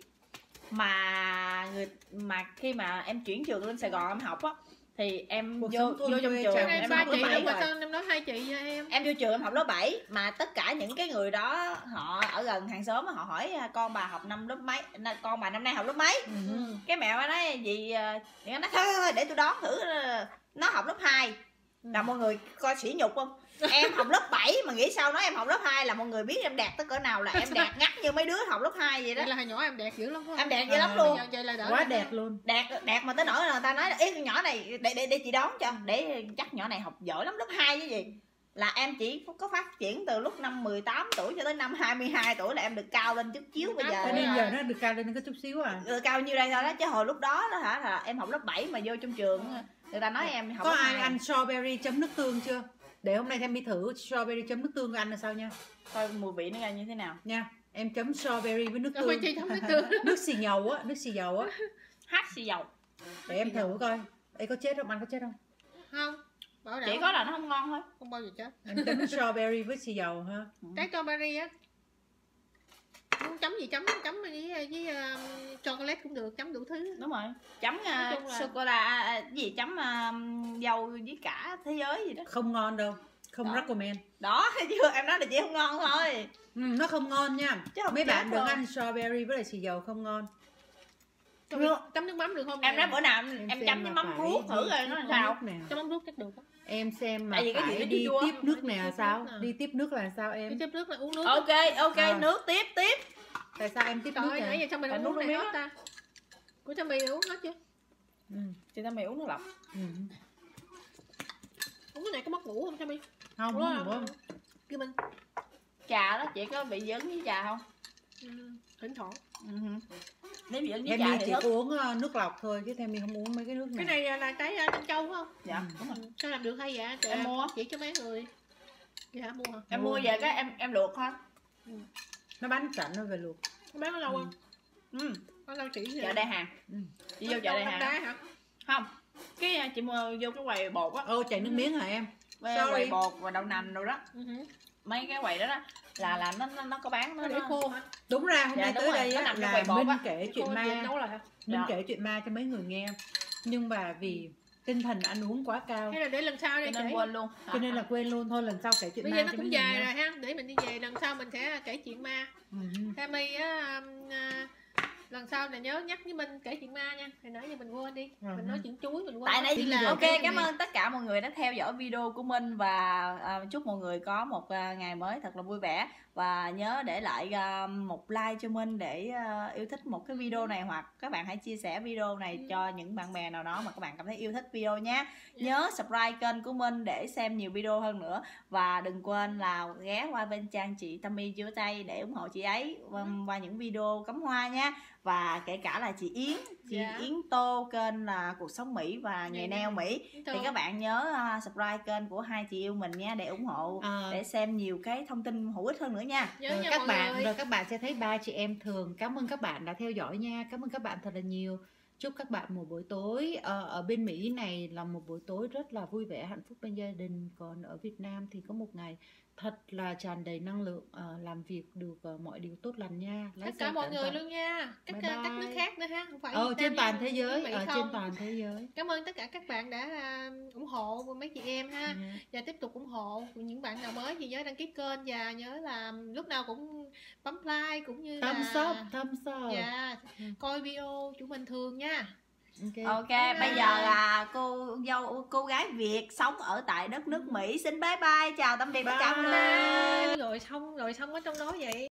mà người mà khi mà em chuyển trường lên Sài Gòn em học á thì em
Cuộc
vô vô trong trường
em
em
ba
học lớp
chị
7
đâu mà
rồi
em nói hai chị vậy em.
Em vô trường em học lớp 7 mà tất cả những cái người đó họ ở gần hàng xóm họ hỏi à, con bà học năm lớp mấy? Con bà năm nay học lớp mấy?
Ừ.
cái mẹ bà nói gì à, nó nói thôi, để tôi đón thử ờ, nó học lớp 2 là mọi người coi sỉ nhục không em học lớp 7 mà nghĩ sao nói em học lớp 2 là mọi người biết em đạt tới cỡ nào là em đạt ngắt như mấy đứa học lớp 2 vậy đó.
Vậy là hồi nhỏ em đẹp dữ lắm không
em đẹp dữ lắm
À.
luôn.
Vậy- là
Quá đẹp luôn.
Đạt đạt mà tới nỗi là người ta nói là ý con nhỏ này để để để chị đón cho để chắc nhỏ này học giỏi lắm lớp 2 chứ gì. Là em chỉ có phát triển từ lúc năm 18 tuổi cho tới năm 22 tuổi là em được cao lên chút xíu bây giờ.
nên giờ nó được cao lên có chút xíu à?
Được cao nhiêu đây thôi đó chứ hồi lúc đó đó hả là em học lớp 7 mà vô trong trường người ta nói em học
Có
lớp
ai
2.
ăn strawberry chấm nước tương chưa? Để hôm nay Thanh My thử strawberry chấm nước tương ăn là sao nha?
Coi mùi vị nó ra như thế nào.
Nha Em chấm strawberry với nước tương.
chấm nước tương.
Nước xì dầu á, nước xì dầu á.
Hát xì dầu.
Để em thử coi. Ê có chết không, ăn có chết không?
không. Bảo đảm.
Chỉ có là nó không ngon thôi.
Không bao giờ chết.
Em chấm strawberry với xì dầu ha.
Trái strawberry á muốn chấm gì chấm chấm với với um, chocolate cũng được chấm đủ thứ.
Đúng rồi. Chấm uh, sô cô la à, cái gì chấm uh, dầu với cả thế giới gì đó.
Không ngon đâu Không
Đó.
recommend.
Đó chưa em nói là chị không ngon thôi.
Ừ, Nó không ngon nha.
Chứ không
Mấy bạn đừng ăn strawberry với lại xì dầu không ngon.
Chấm,
Nước.
mắm được không?
Em nói bữa nào em,
Em
chấm với mắm ruốc thử rồi nó làm sao.
nè.
chấm mắm ruốc chắc được đó.
Em xem mà
Tại vì cái gì
phải
nó
đi
chua chua.
tiếp nước nè
Đi tiếp
sao? Đi tiếp nước là sao
cái
em?
tiếp nước là uống nước
ok ok
À.
nước tiếp tiếp
Tại sao em tiếp
trời
nước
ơi nãy giờ sao mình không
nước
uống này hết ta của sao mì uống hết chứ
Ừ.
chị ta mày uống nước lọc
Ừ.
uống cái này có mất ngủ không sao mì
Không,
Ủa,
không, không.
kêu mình
trà đó chị có bị dẫn với trà không
thỉnh thoảng
ừ. nếu trà
đi
thì
chỉ uống ờ, nước lọc thôi chứ Themi không uống mấy cái nước
cái
này.
này là trái uh, trân châu phải không
dạ
Ừ.
đúng rồi
ừ. sao làm được hay vậy Chị
Em mua.
chỉ cho mấy người dạ mua hả
em mua về cái em em luộc thôi
Nó bán sẵn nó về luộc.
Nó bán ở đâu không
ừ.
bán đâu chỉ
chợ đại hàng
Ừ.
chị vô chợ đại hàng
đá hả
không cái à, chị mua vô cái quầy bột á
Ô chảy nước miếng hả em?
quầy bột và đậu nành rồi đó
ừ.
Mấy cái quầy đó đó là là nó nó, nó có bán nó,
nó để
nó
khô hả
Đúng ra hôm
Dạ,
nay tới
rồi,
đây
nó
á,
nằm trong
là Minh
á.
kể chuyện
khô
ma. Minh
Dạ.
kể chuyện ma cho mấy người nghe. Nhưng mà vì tinh thần ăn uống quá cao
hay là để lần sau
cho
đi
nên
kể
quên luôn
cho nên là quên luôn thôi lần sau kể chuyện
bây
ma
giờ nó
cho
cũng
nghe.
rồi ha để mình đi về lần sau mình sẽ kể chuyện ma
Ừ.
Tammy á um, à, lần sau là nhớ nhắc với minh kể chuyện ma nha. Hồi nãy giờ mình quên đi.
Ừ.
mình nói chuyện chuối mình quên.
Tại đây
đi làm.
ok cảm ơn tất cả mọi người đã theo dõi video của minh và à, chúc mọi người có một à, ngày mới thật là vui vẻ và nhớ để lại à, một like cho minh để à, yêu thích một cái video này hoặc các bạn hãy chia sẻ video này
Ừ.
cho những bạn bè nào đó mà các bạn cảm thấy yêu thích video nhé. Nhớ subscribe kênh của minh để xem nhiều video hơn nữa. Và đừng quên là ghé qua bên trang chị Tammy chữa tay để ủng hộ chị ấy qua, qua những video cắm hoa nha. Và kể cả là chị Yến chị
Dạ.
Yến Tô kênh là cuộc sống Mỹ và nghề neo Mỹ. Thì các bạn nhớ uh, subscribe kênh của hai chị yêu mình nha để ủng hộ
Ờ.
để xem nhiều cái thông tin hữu ích hơn nữa nha.
Nhớ
Rồi
nha
các
mọi
bạn
người.
rồi các bạn sẽ thấy ba chị em thường. Cảm ơn các bạn đã theo dõi nha. Cảm ơn các bạn thật là nhiều. Chúc các bạn một buổi tối ờ, ở bên Mỹ này là một buổi tối rất là vui vẻ hạnh phúc bên gia đình. Còn ở Việt Nam thì có một ngày thật là tràn đầy năng lượng ờ, làm việc được ờ, mọi điều tốt lành nha Lái
tất cả mọi người
thận.
luôn nha các
Bye
các nước
bye.
khác nữa ha không phải
ờ trên toàn thế giới ở
không.
trên toàn thế giới
cảm ơn tất cả các bạn đã à, ủng hộ mấy chị em ha
Ừ.
và tiếp tục ủng hộ những bạn nào mới thì nhớ đăng ký kênh và nhớ là lúc nào cũng bấm like cũng như
thâm
là
sop thâm sop
dạ
Ừ.
coi video chủ bình thường nha
ok.
Ok
Bye
bây giờ là cô dâu cô gái Việt sống ở tại đất nước Mỹ. Xin bye bye. Chào tạm biệt mọi người
rồi xong rồi xong ở trong đó vậy